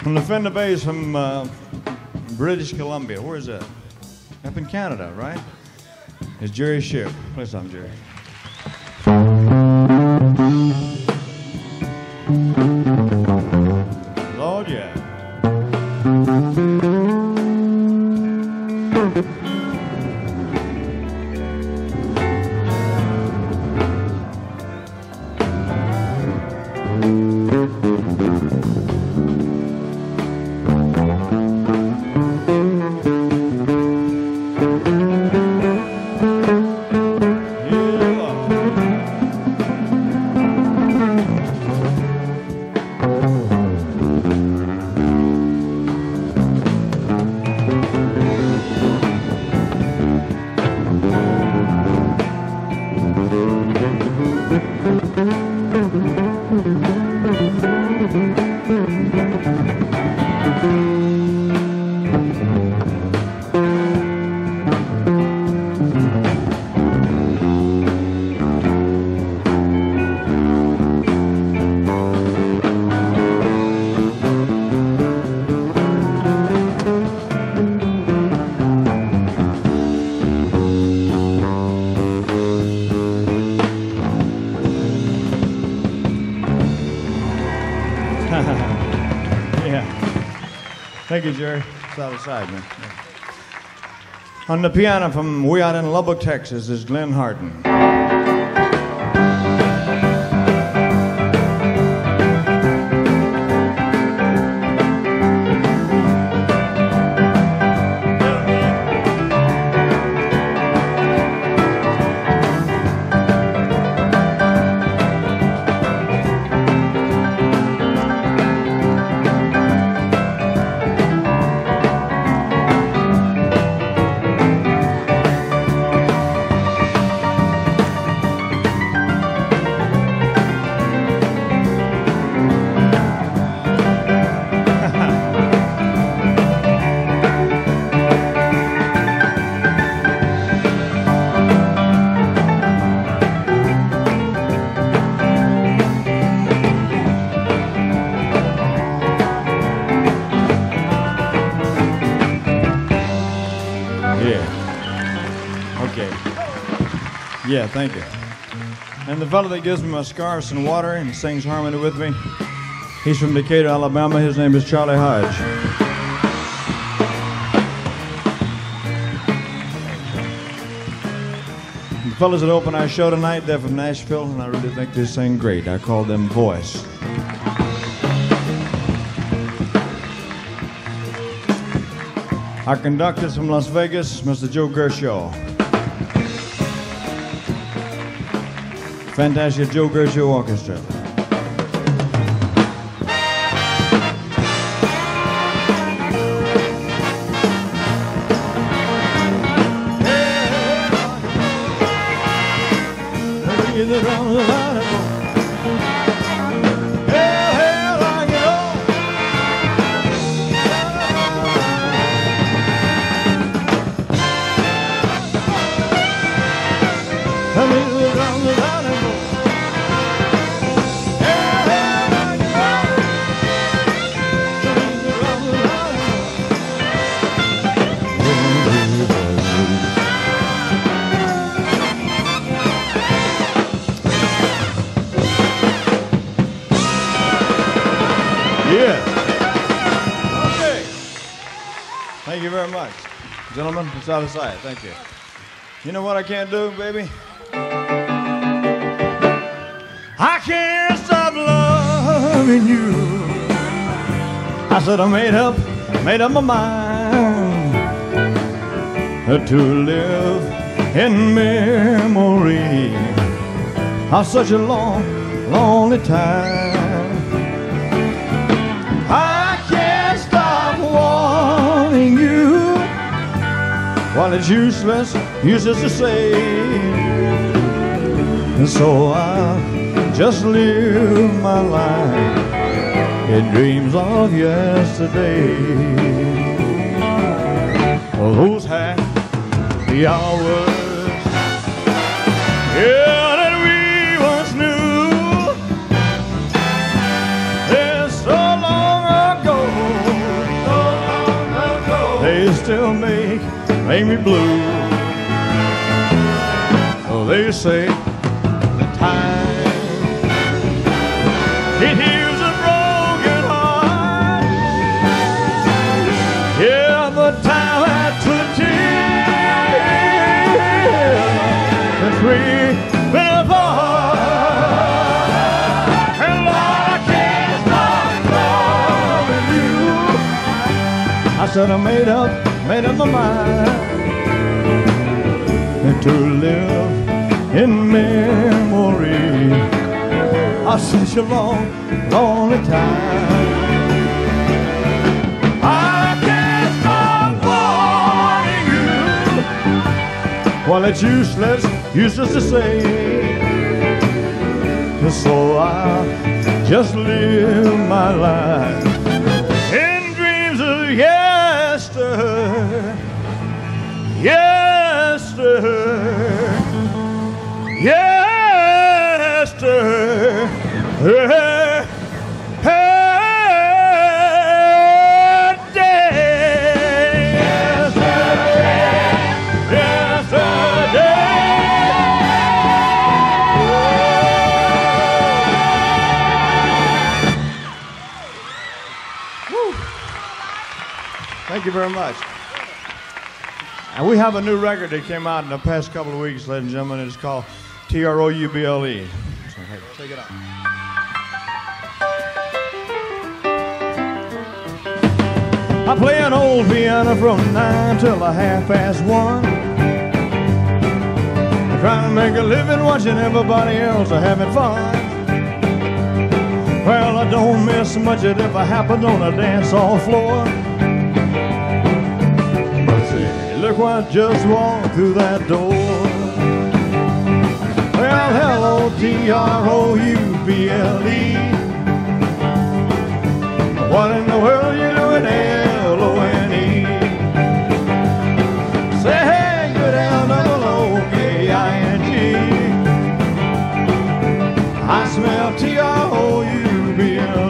from the Fender bass from uh, British Columbia. Where is that? Up in Canada, right? It's Jerry Ship. Play something, Jerry. Thank you, Jerry. Of man. On the piano from We out in Lubbock, Texas is Glenn Harden. Thank you. And the fellow that gives me my scarves and water and sings harmony with me, he's from Decatur, Alabama. His name is Charlie Hodge. The fellas that open our show tonight, they're from Nashville, and I really think they sing great. I call them voice. Our conductor's from Las Vegas, Mr. Joe Gershaw. Fantasia Joe Gershio Orchestra. Out of sight. Thank you. You know what I can't do, baby? I can't stop loving you. I said I made up, made up my mind to live in memory of such a long, lonely time. While it's useless, useless to say. And so I just live my life in dreams of yesterday. Those happy hours, make me blue. Oh, they say the time it heals a broken heart. Yeah, the time had to tear since we've been apart. And I stop loving you. I said I made up, made up my mind to live in memory of such a long, lonely time. I can't stop wanting you. Well, it's useless, useless to say. So I just live my life very much. And we have a new record that came out in the past couple of weeks, ladies and gentlemen. It's called T R O U B L E. So, hey, it out. I play an old piano from nine till a half past one. I'm trying to make a living watching everybody else are having fun. Well, I don't miss much of it if I happen on a dance hall floor. What just walked through that door. Well, hello, T R O U B L E. What in the world you doing, L O N E? Say, hey, go down, double O K I smell T R O U B L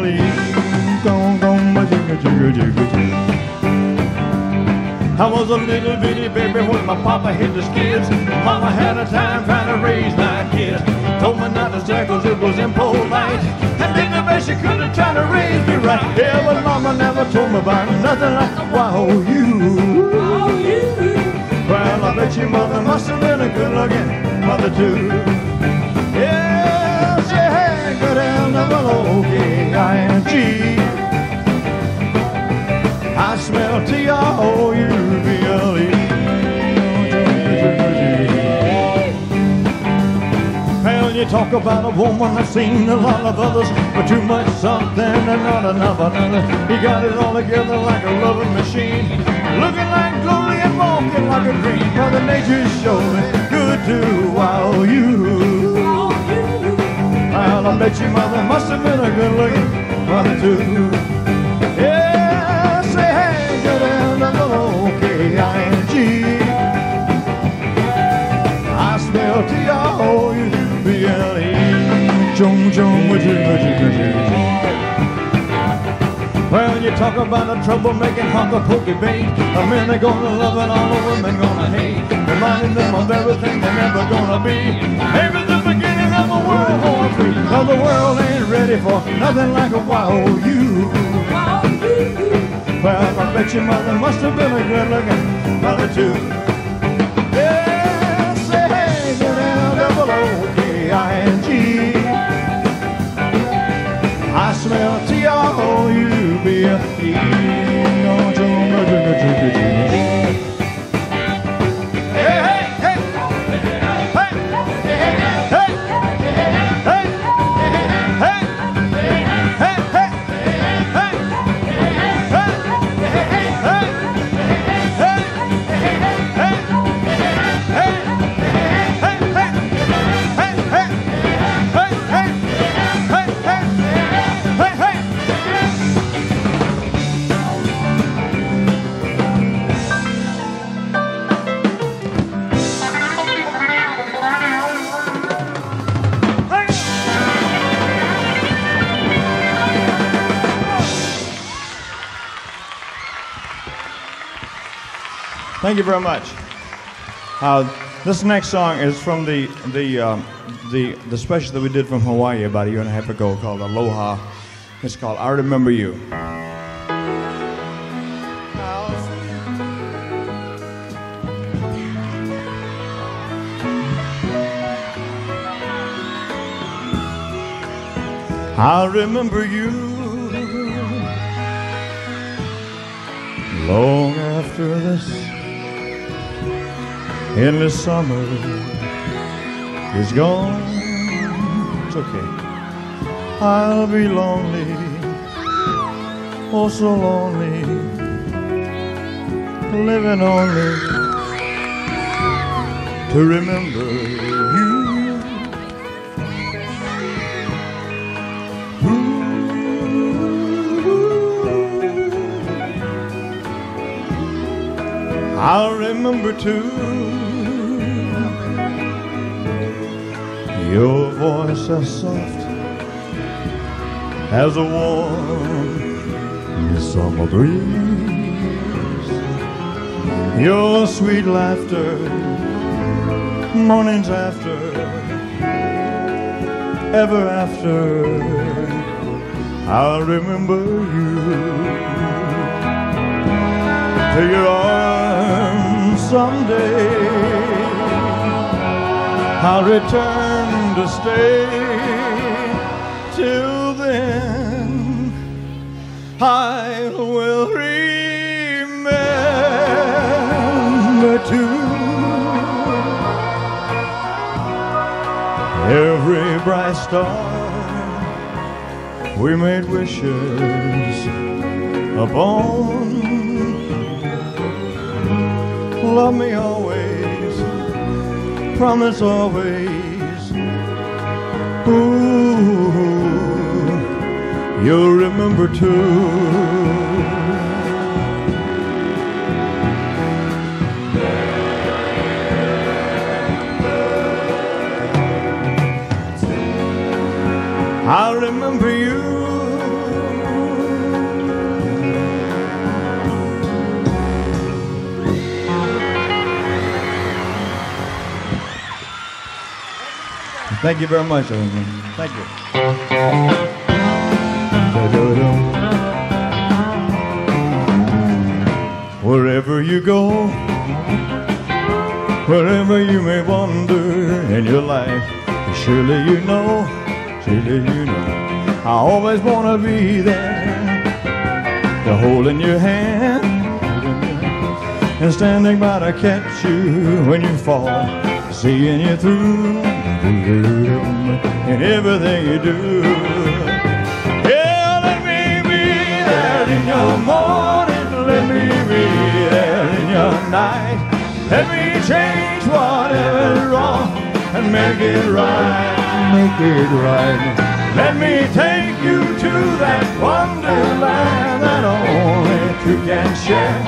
I was a little bitty baby when my papa hit the skids. Mama had a time trying to raise my kids. Told me not to stare cause it was impolite. And did the best she could to try to raise me right. Yeah, but mama never told me about nothing like why oh you. Well, I bet your mother must have been a good looking mother too. Yeah, she had good down smell T R O U B L E. Well, you talk about a woman that's seen a lot of others, but too much something and not enough another. He got it all together like a loving machine, looking like glory and walking like a dream. Mother Nature showed good to wow you. Well, I bet your mother must have been a good looking mother too. Talk about a troublemaking hunk of pokey bait. The men are gonna love and all the women gonna hate. Reminding them of everything they're never gonna be. Maybe the beginning of a world war three. Cause the world ain't ready for nothing like a you. Well, I bet your mother must have been a good looking mother too. Yeah, say hey, double O-K-I-N-G. I smell T-R-O-U-B-L-E. Don't you know, Thank you very much. Uh, this next song is from the the um, the the special that we did from Hawaii about a year and a half ago called Aloha. It's called I Remember You. I remember you long after this endless summer is gone. It's okay. I'll be lonely, oh so lonely, living only to remember you. I'll remember too your voice as soft as a warm summer breeze. Your sweet laughter, mornings after, ever after. I'll remember you to your arms someday. I'll return to stay. Till then, I will remember too every bright star. We made wishes upon love me always, promise always. Ooh, you'll remember too. I'll remember Thank you very much, everyone. Thank you. Wherever you go, wherever you may wander in your life, surely you know, surely you know, I always want to be there, to hold in your hand, and standing by to catch you when you fall, seeing you through. In everything you do. Yeah, let me be there in your morning. Let me be there in your night. Let me change whatever's wrong and make it right. Make it right. Let me take you to that wonderland that only two can share.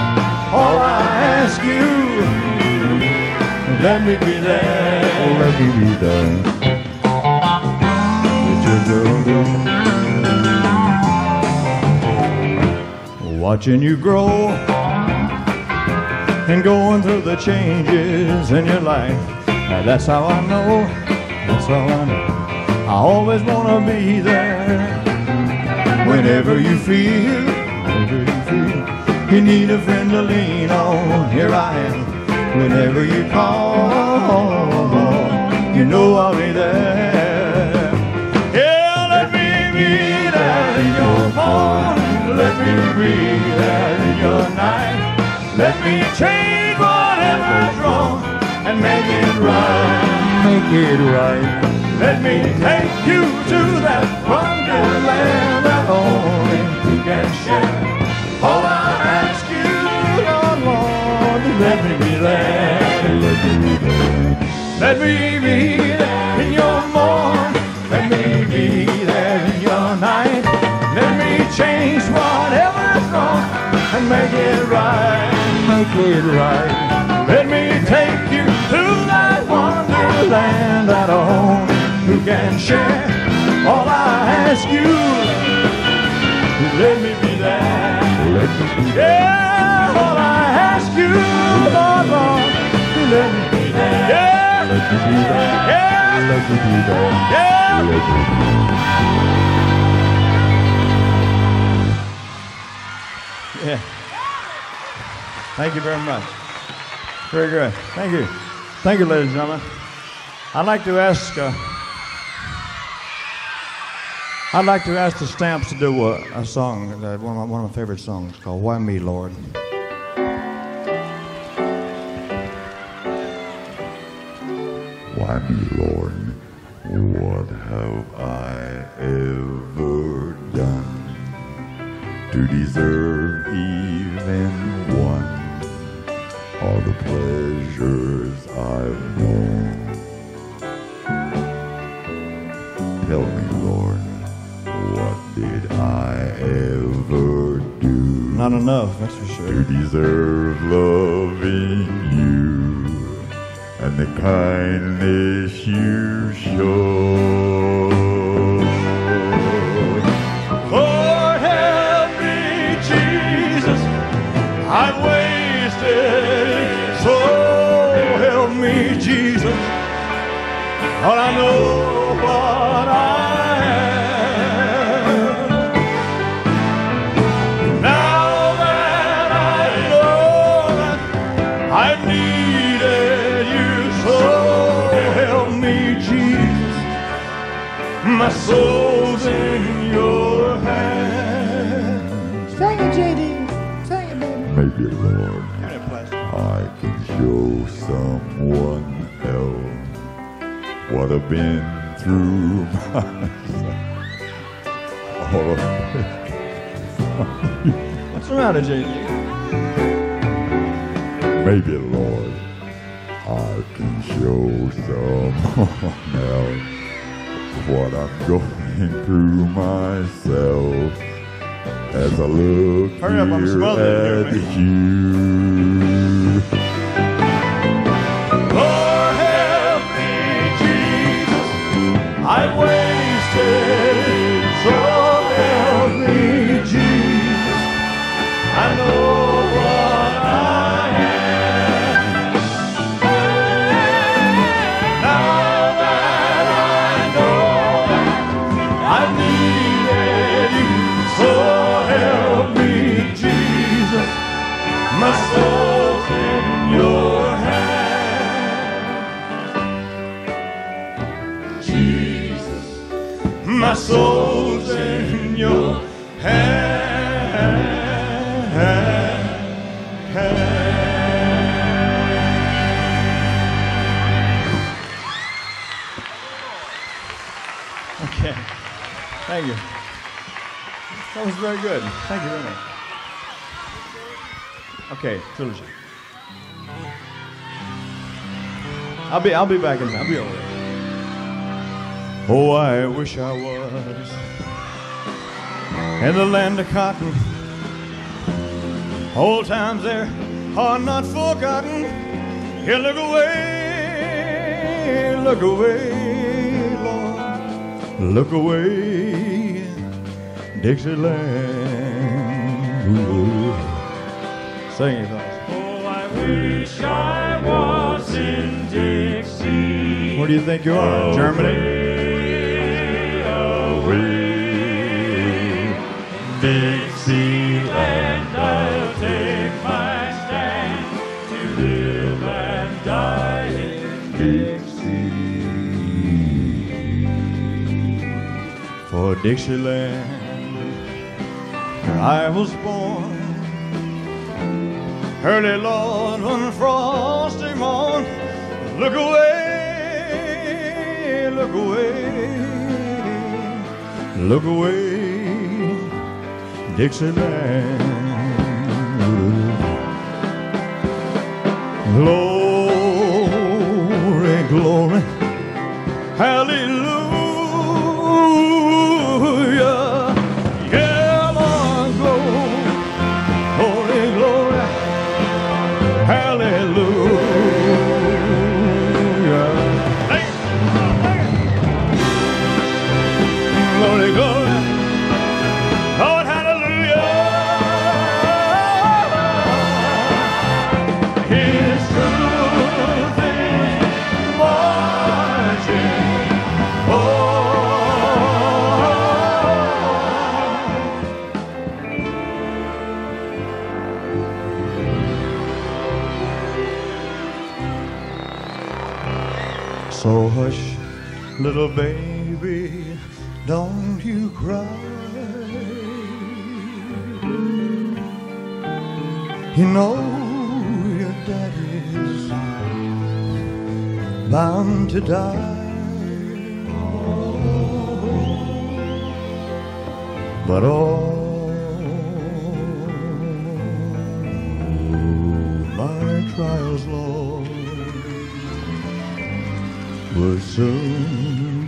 All I ask you, let me be there. Let me be there. Watching you grow and going through the changes in your life. Now that's how I know. That's how I know. I always wanna be there. Whenever you feel, whenever you feel, you need a friend to lean on. Here I am. Whenever you call, you know I'll be there. Me be there in your night. Let me change whatever's wrong and make it right. Make it right. Let me take you to that wonderland that only we can share. All I ask you, Lord, Lord, let me be there. Let me be there. Let me be there in your morn. Change whatever's wrong and make it right. Make it right. Let me take you to that wonderland that only who can share. All I ask you let me be there. Let me be there. Yeah, all I ask you, Lord, Lord, let me be there. Yeah, Let me be there. yeah, Let me be there. yeah. Let me be. Yeah. Thank you very much. Very good. Thank you. Thank you, ladies and gentlemen. I'd like to ask. Uh, I'd like to ask the Stamps to do a, a song, uh, one, of my, one of my favorite songs, called "Why Me, Lord." Why me, Lord? What have I ever done to deserve the kindness you show. Lord, help me, Jesus. I've wasted. So help me, Jesus. All I know what I soul's in your hands. Sing it, JD. Sing it, baby. Maybe, Lord, I can show someone else what I've been through myself. All of What's the matter, JD? Maybe, Lord, I can show someone else what I'm going [laughs] through myself as I look Hurry up, I'm at here, you. Lord, help me, Jesus. I've wasted, soul's in your hands. Thank you. That was very good. Thank you very much. Okay, trilogy. I'll be I'll be back in I'll be over. Oh, I wish I was in the land of cotton. Old times there are not forgotten. Here, look away, look away, Lord, look away, Dixieland. Ooh. Sing it. Oh, I wish I was in Dixie. Where do you think you are? Oh, Germany? Dixieland, I'll take my stand to live and die in Dixie. For Dixieland, where I was born. Early Lord, one frosty morn, look away, look away, look away, Dixieland. Glory, glory, hallelujah. So hush, little baby, don't you cry. You know your daddy's bound to die. But all my trials, Lord, will soon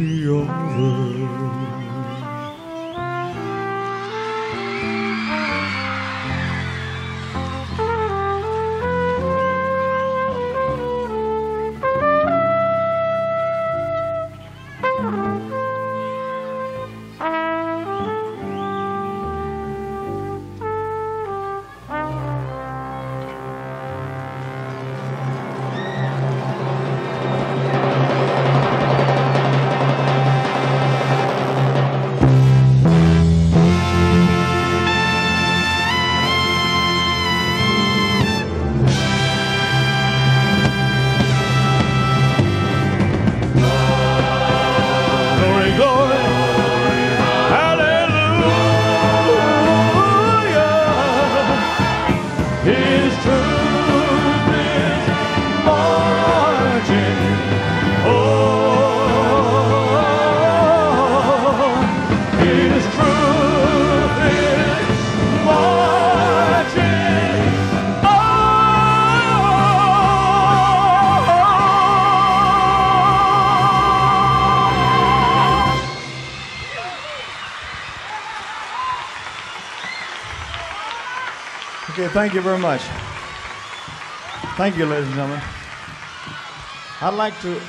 thank you very much. Thank you, ladies and gentlemen. I'd like to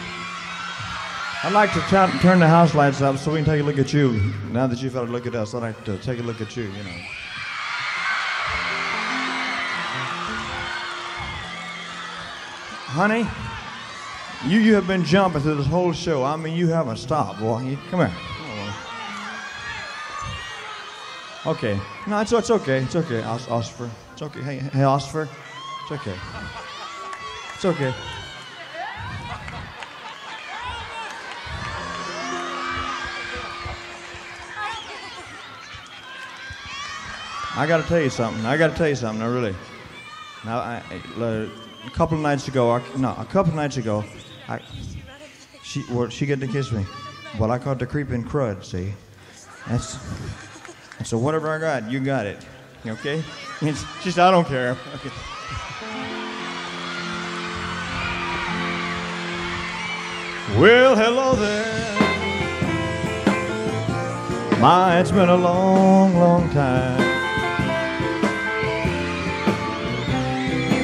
I'd like to turn the house lights up so we can take a look at you. Now that you've had a look at us, I'd like to take a look at you, you know. Honey, you, you have been jumping through this whole show. I mean, you haven't stopped, boy. You, come here. Come on, boy. Okay. No, it's, it's okay. It's okay, Os- Osfer. It's okay. Hey, hey, Osfer. It's okay. It's okay. I got to tell you something. I got to tell you something. I really. Now, I, uh, a couple of nights ago, I, no, a couple of nights ago, I, she, well, she got to kiss me. Well, I caught the creeping crud. See, That's, so whatever I got, you got it. Okay? It's just, I don't care. Okay. Well, hello there. My, it's been a long, long time.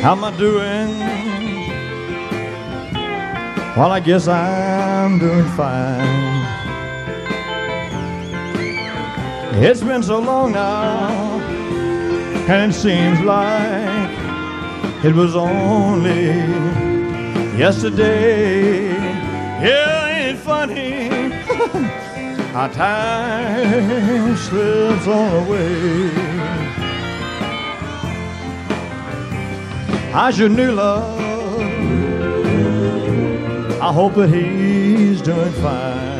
How am I doing? Well, I guess I'm doing fine. It's been so long now, and it seems like it was only yesterday. Yeah, ain't funny [laughs] how time slips on away. How's your new love? I hope that he's doing fine.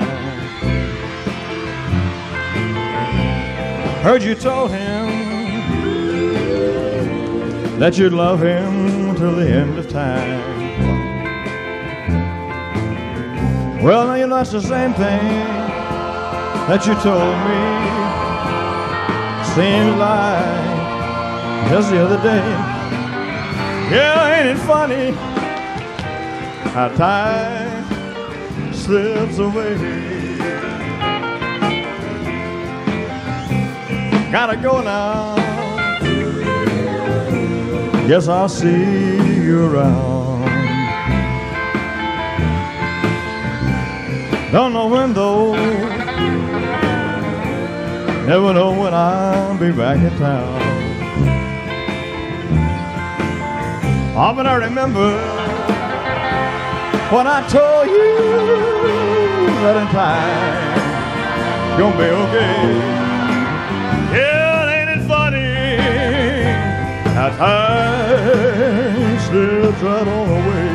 Heard you told him that you'd love him till the end of time. Well, now you that's the same thing that you told me. Seems like just the other day. Yeah, ain't it funny how time slips away? Gotta go now. Guess I'll see you around. Don't know when though. Never know when I'll be back in town. Oh, but I remember when I told you that in time gonna be okay. How time slips right on away?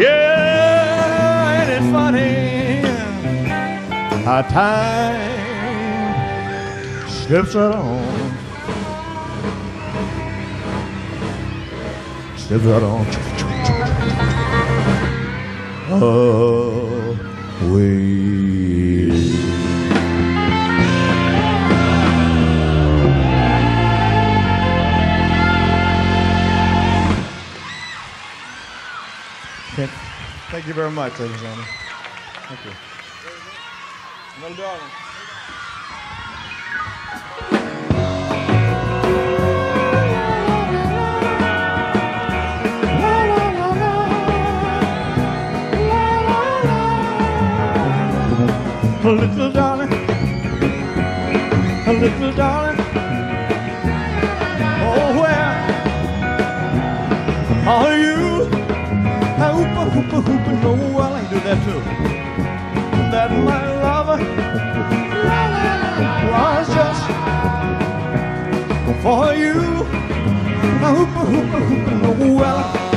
Yeah, ain't it funny how time slips right on, slips right on. Away. Thank you very much, ladies and gentlemen. Thank you. Little darling. Little darling, a little darling. Hoopa, hoopa, hoopa, no, well, I do that too. That my lover was just for you. I hoopa, hoopa, hoopa, no, well,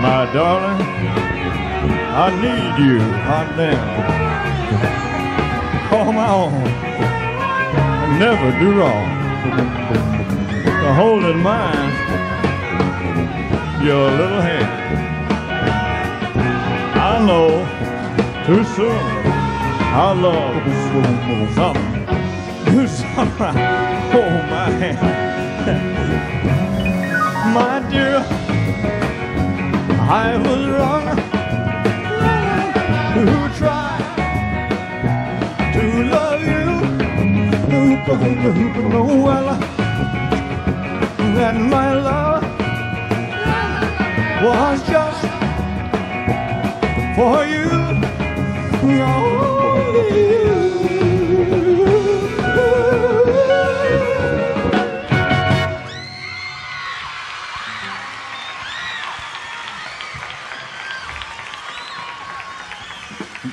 My darling, I need you, hot damn. Call my own, and never do wrong. To hold in mind your little hand. I know too soon our love something, do something. Oh my, hand. [laughs] my dear. I was wrong who tried to love you. Hoopa, hoopa, hoopa, no, well, that my love was just for you. Oh,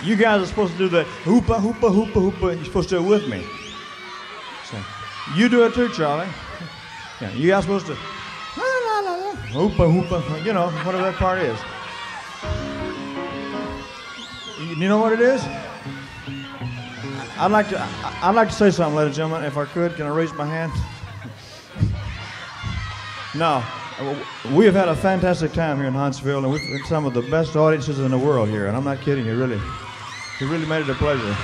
You guys are supposed to do the hoopa, hoopa, hoopa, hoopa, you're supposed to do it with me. So, you do it too, Charlie. [laughs] Yeah, you guys supposed to hoopa, hoopa, you know, whatever that part is. You, know what it is? I'd like to. I'd like to say something, ladies and gentlemen, if I could. Can I raise my hand? [laughs] No, we have had a fantastic time here in Huntsville, and we've had some of the best audiences in the world here. And I'm not kidding you, really. You really made it a pleasure.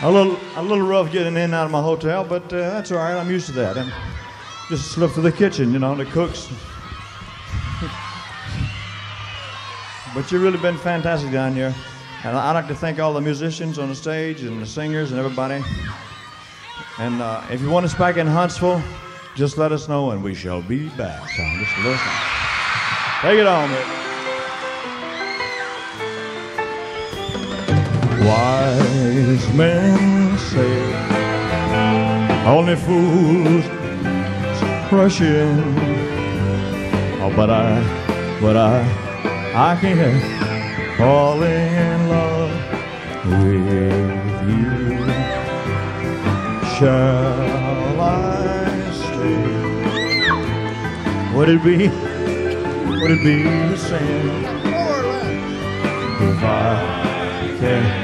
A little, a little rough getting in and out of my hotel, but uh, that's all right. I'm used to that. And just slip through the kitchen, you know, the cooks. [laughs] but you've really been fantastic down here. And I'd like to thank all the musicians on the stage and the singers and everybody. And uh, if you want us back in Huntsville, just let us know and we shall be back. So just listen. Take it on, baby. Wise men say only fools rush in. Oh, but I, but I, I can't falling in love with you. Shall I stay? Would it be, would it be the same if I can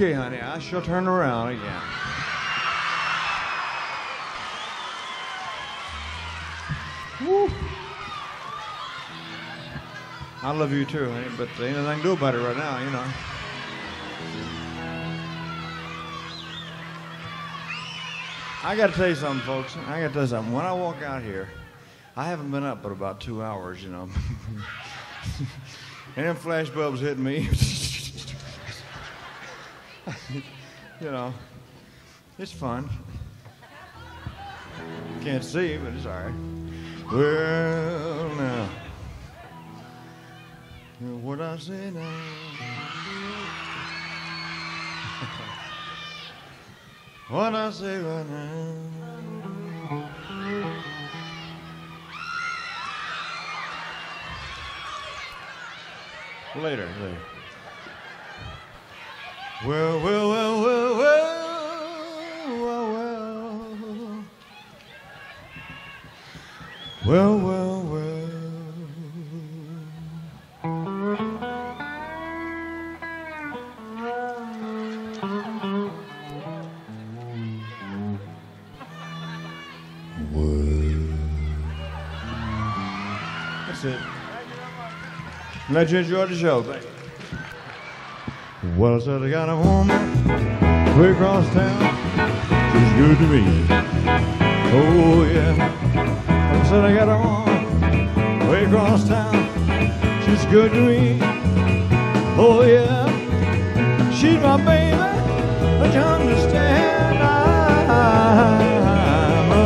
Okay, honey, I shall turn around again. Woo. I love you too, honey, but there ain't nothing I can do about it right now, you know. I got to tell you something, folks. I got to tell you something. When I walk out here, I haven't been up but about two hours, you know. [laughs] and them flash bulbs hit me. [laughs] [laughs] you know, it's fun. Can't see, but it's all right. Well, now, what I say now? [laughs] what I say right now? Later, later. Well, well, well, well, well, well, well. Well, well, well. That's it. Let you enjoy the show. Thank you. Well, I said I got a woman way across town. She's good to me. Oh, yeah. I said I got a woman way across town. She's good to me. Oh, yeah. She's my baby. But you understand I'm a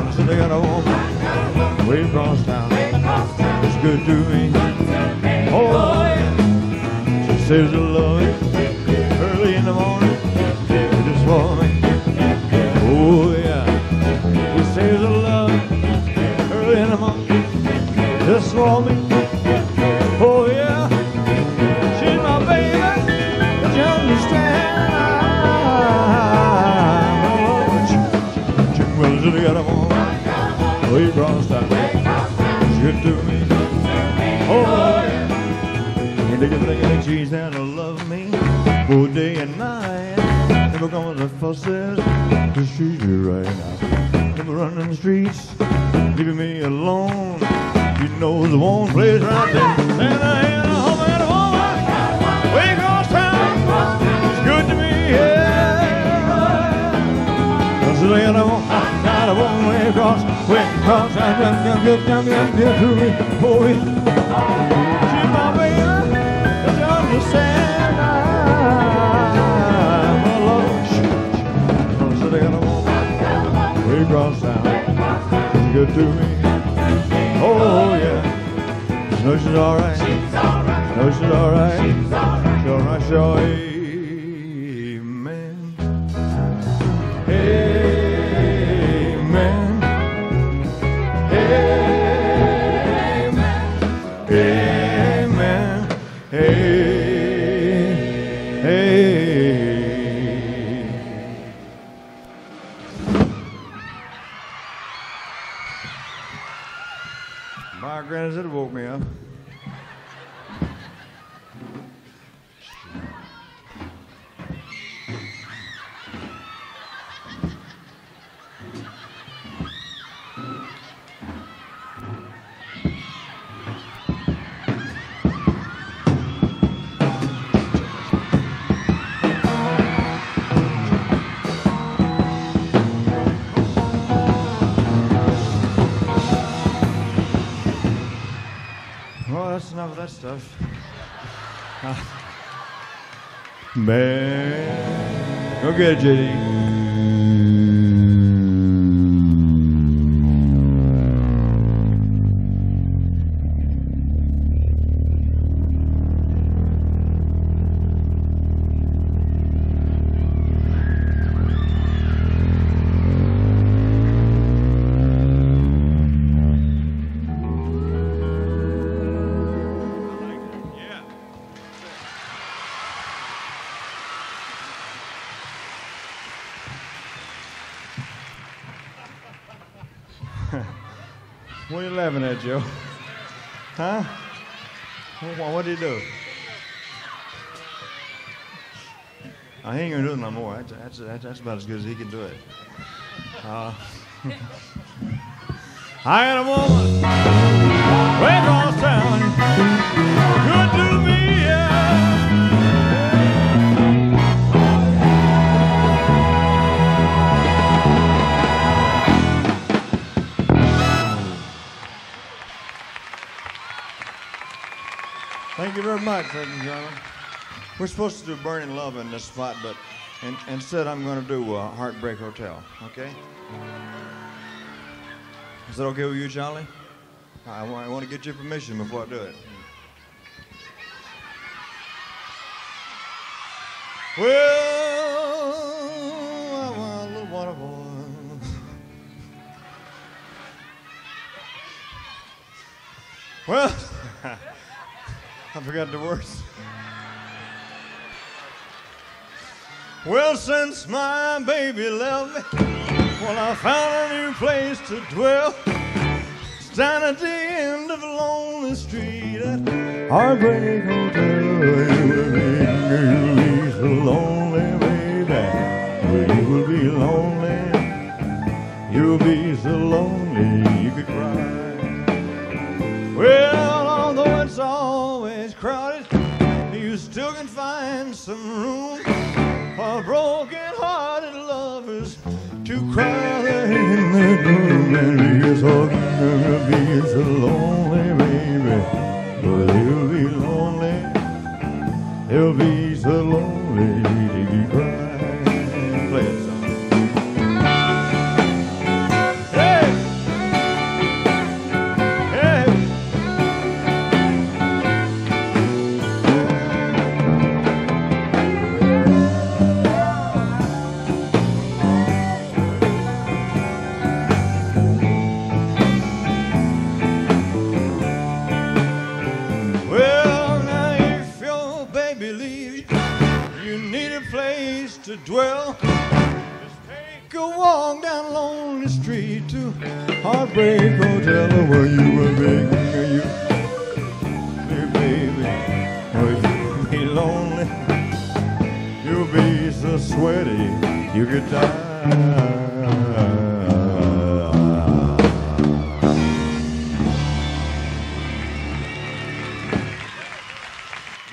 I said I got a woman way across town. She's good to me says I love early in the morning, just this me. Oh yeah, he says I early in the morning, just this me. Can look at cheese and love me both day and night. Never comes the fusses to treat me right now. Never running the streets, leaving me alone. She knows the one place right there. And I ain't a home and a woman. Way across town. It's good to me, yeah. Cause the land I want, a one way across, way across town. Come, come, come, come, come to me. Oh, good to me. Oh, yeah. No, she's alright. No, she's alright. She's alright. Sure, I sure. Amen. Go get it, about as good as he can do it. Uh, [laughs] I got a woman way across town. Good to me. Thank you very much, ladies and gentlemen. We're supposed to do Burning Love in this spot, but in, instead I'm going to do uh, Heartbreak Hotel, okay? Is that okay with you, Charlie? I I want to get your permission before I do it. Well, I want a little water boy. [laughs] Well, [laughs] I forgot the words. Well, since my baby left me, well, I found a new place to dwell. It's down at the end of a lonely street at Heartbreak Hotel. You will be, so lonely, baby. You will be lonely. You'll be so lonely you could cry. Well, although it's always crowded, you still can find some room broken-hearted lovers to cry in the gloom and be so, be so lonely, baby. Well, they'll be lonely. They'll be so lonely a walk down lonely street to Heartbreak Hotel where you will be. You, hey, baby, where you be lonely. You'll be so sweaty you could die.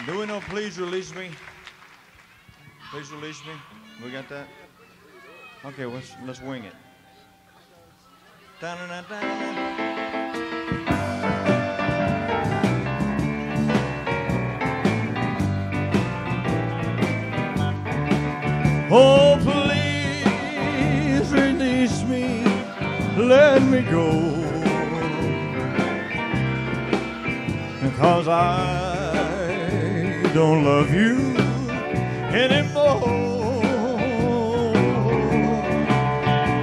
Do we know please release me? Please release me. We got that? Okay, let's let's wing it. Oh, please release me, let me go. Because I don't love you anymore.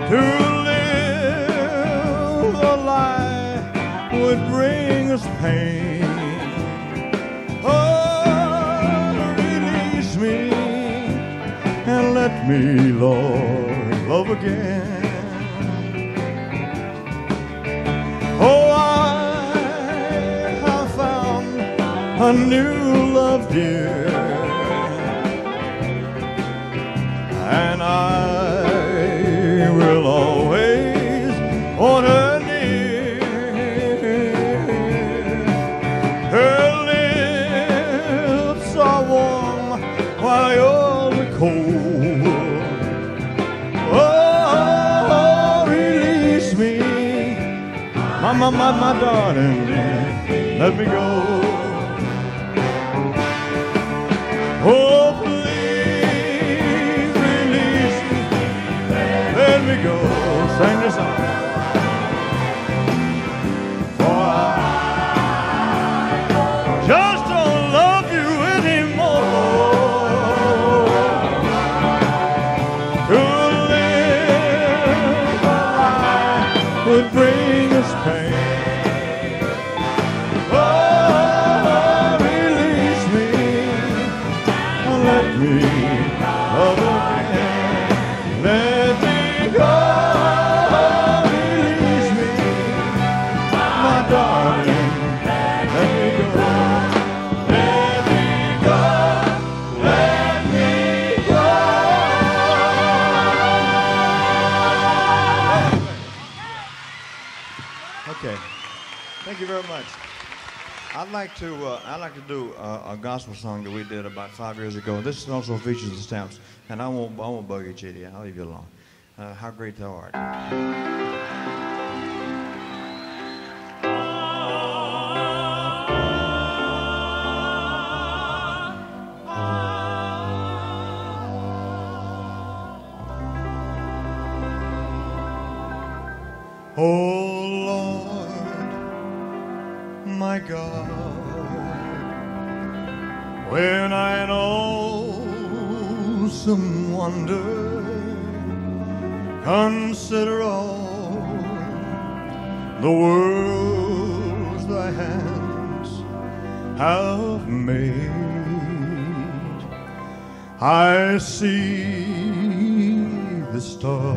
To live a lie would bring us pain. Oh, release me and let me, Lord, love again. Oh, I have found a new love, dear, and I always want her near. Her lips are warm while you're cold. Oh, release me, my, my, my, my darling, let me go. Like to uh, I'd like to do uh, a gospel song that we did about five years ago. This also features the Stamps, and I won't I won't bug you, JD. I'll leave you alone. Uh, how great thou art. Awesome wonder. Consider all the worlds thy hands have made, I see the stars.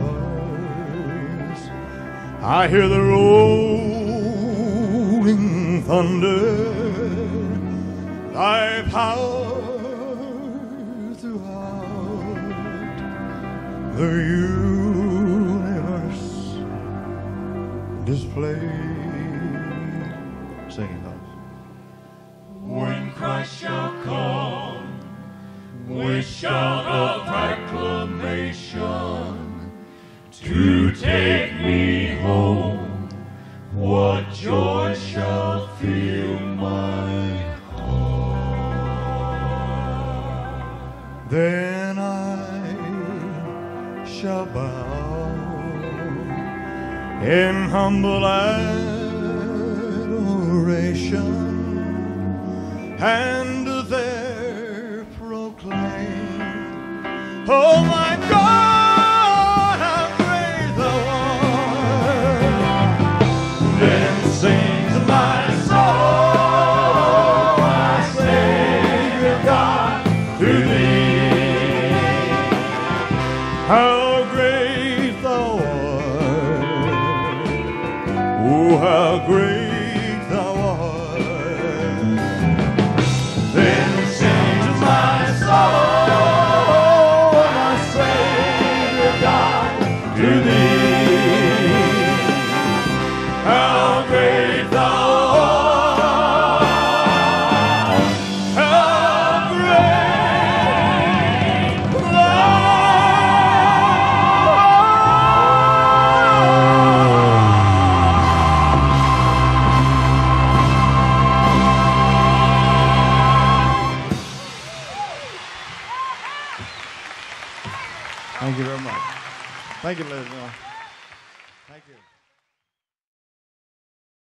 I hear the rolling thunder, thy power